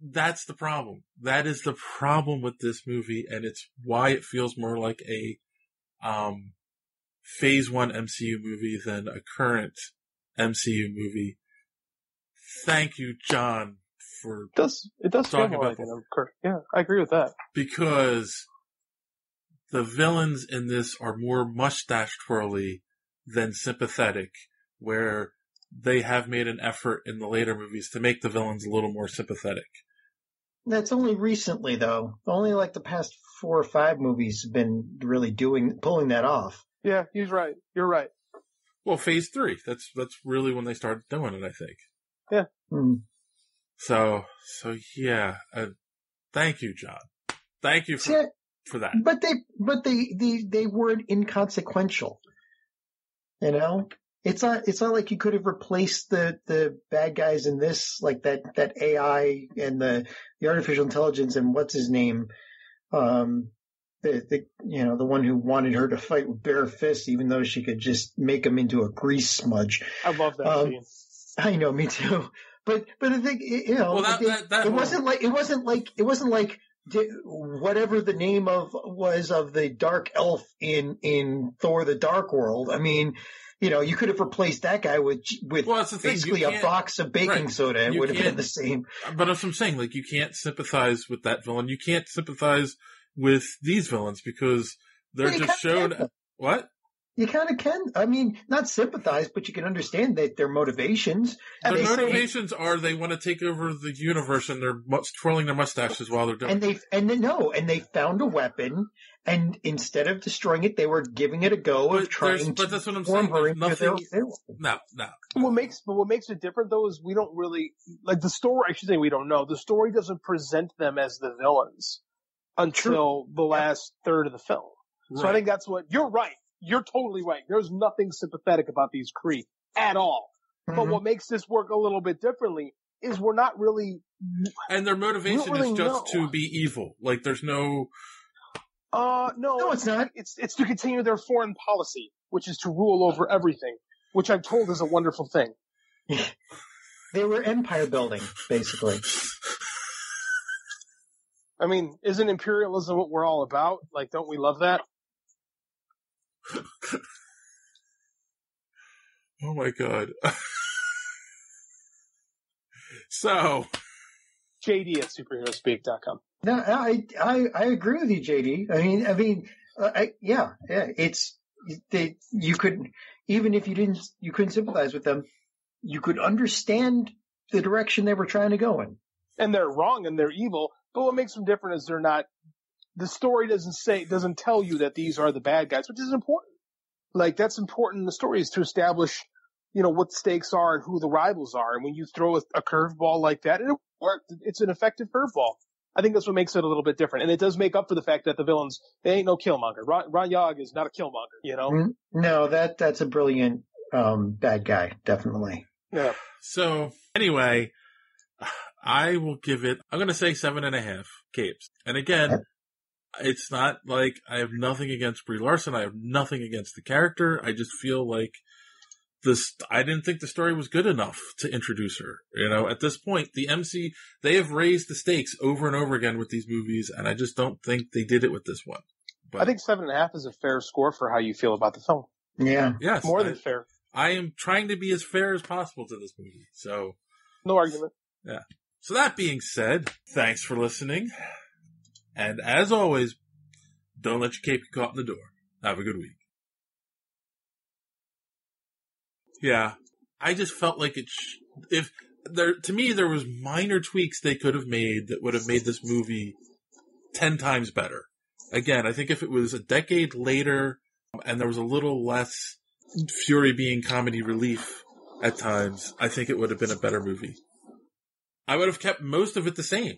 that's the problem. That is the problem with this movie, and it's why it feels more like a um phase one MCU movie than a current MCU movie. Thank you, John, for It does it does feel Talking more about like it? Yeah, I agree with that. because the villains in this are more mustache twirly than sympathetic, where they have made an effort in the later movies to make the villains a little more sympathetic. That's only recently though. Only like the past four or five movies have been really doing pulling that off. Yeah, he's right. You're right. Well, phase three. That's that's really when they started doing it, I think. Hmm. So so yeah. Uh, thank you, John. Thank you for See, for that. But they, but they, they, they weren't inconsequential. You know, it's not, it's not like you could have replaced the, the bad guys in this, like that, that AI and the, the artificial intelligence and what's his name, um, the, the, you know, the one who wanted her to fight with bare fists, even though she could just make him into a grease smudge. I love that Um, scene. I know, me too. But but the thing, you know, Well, that- it, that- that it wasn't like it wasn't like it wasn't like whatever the name of was of the dark elf in in Thor: The Dark World. I mean, you know, you could have replaced that guy with with Well, that's the thing. You basically a box of baking right. soda. It You would have been the same. But as I'm saying, like you can't sympathize with that villain. You can't sympathize with these villains because they're Well, just shown. What? You kind of can. I mean, not sympathize, but you can understand that their motivations. Their And they say- motivations are they want to take over the universe and they're twirling their mustaches while they're doing and they and they no, and they found a weapon, and instead of destroying it, they were giving it a go But of trying to but that's what I'm form saying, her there's into their- nothing- their- No, no. What makes but what makes it different though is we don't really like the story. I should say we don't know. The story doesn't present them as the villains until the last third of the film. So I think that's what you're right. You're totally right. There's nothing sympathetic about these Kree at all. But Mhm. what makes this work a little bit differently is we're not really And their motivation really is just know. to be evil. Like there's no, Uh, no, No, it's not. It's it's to continue their foreign policy, which is to rule over everything, which I'm told is a wonderful thing. They were empire building, basically. I mean, isn't imperialism what we're all about? Like, don't we love that? Oh my god. so, JD at superherospeak.com. No, I, I, I agree with you, JD. I mean, I mean, uh, I, yeah, yeah, it's, they, you could, even if you didn't, you couldn't sympathize with them, you could understand the direction they were trying to go in. And they're wrong and they're evil, but what makes them different is they're not, the story doesn't say, doesn't tell you that these are the bad guys, which is important. Like, that's important in the story is to establish, you know, what stakes are and who the rivals are. And when you throw a, a curveball like that, it worked, it's an effective curveball. I think that's what makes it a little bit different. And it does make up for the fact that the villains, they ain't no Killmonger. Ron, Yon-Rogg is not a Killmonger, you know? Mm, No, that, that's a brilliant, um, bad guy, definitely. Yeah. so anyway, I will give it, I'm going to say seven and a half capes. And again, it's not like I have nothing against Brie Larson. I have nothing against the character. I just feel like this, I didn't think the story was good enough to introduce her. You know, at this point, the MC, they have raised the stakes over and over again with these movies, and I just don't think they did it with this one. But I think seven and a half is a fair score for how you feel about the film. Yeah. yes, More I, than fair. I am trying to be as fair as possible to this movie. So, No argument. yeah. So that being said, thanks for listening. And as always, don't let your cape get caught in the door. Have a good week. Yeah. I just felt like it, sh- if there, to me, there was minor tweaks they could have made that would have made this movie 10 times better. Again, I think if it was a decade later and there was a little less Fury being comedy relief at times, I think it would have been a better movie. I would have kept most of it the same.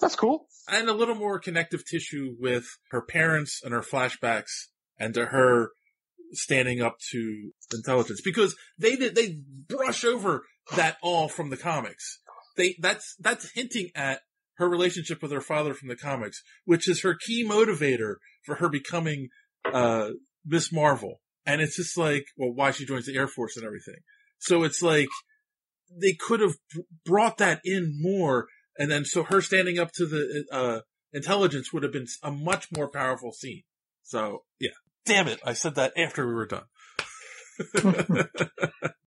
That's cool. And a little more connective tissue with her parents and her flashbacks and to her standing up to intelligence because they did, they brush over that all from the comics. They, that's, that's hinting at her relationship with her father from the comics, which is her key motivator for her becoming, uh, Miss Marvel. And it's just like, well, why she joins the Air Force and everything. So it's like, they could have brought that in more. And then so her standing up to the, uh, intelligence would have been a much more powerful scene. So yeah. Damn it. I said that after we were done.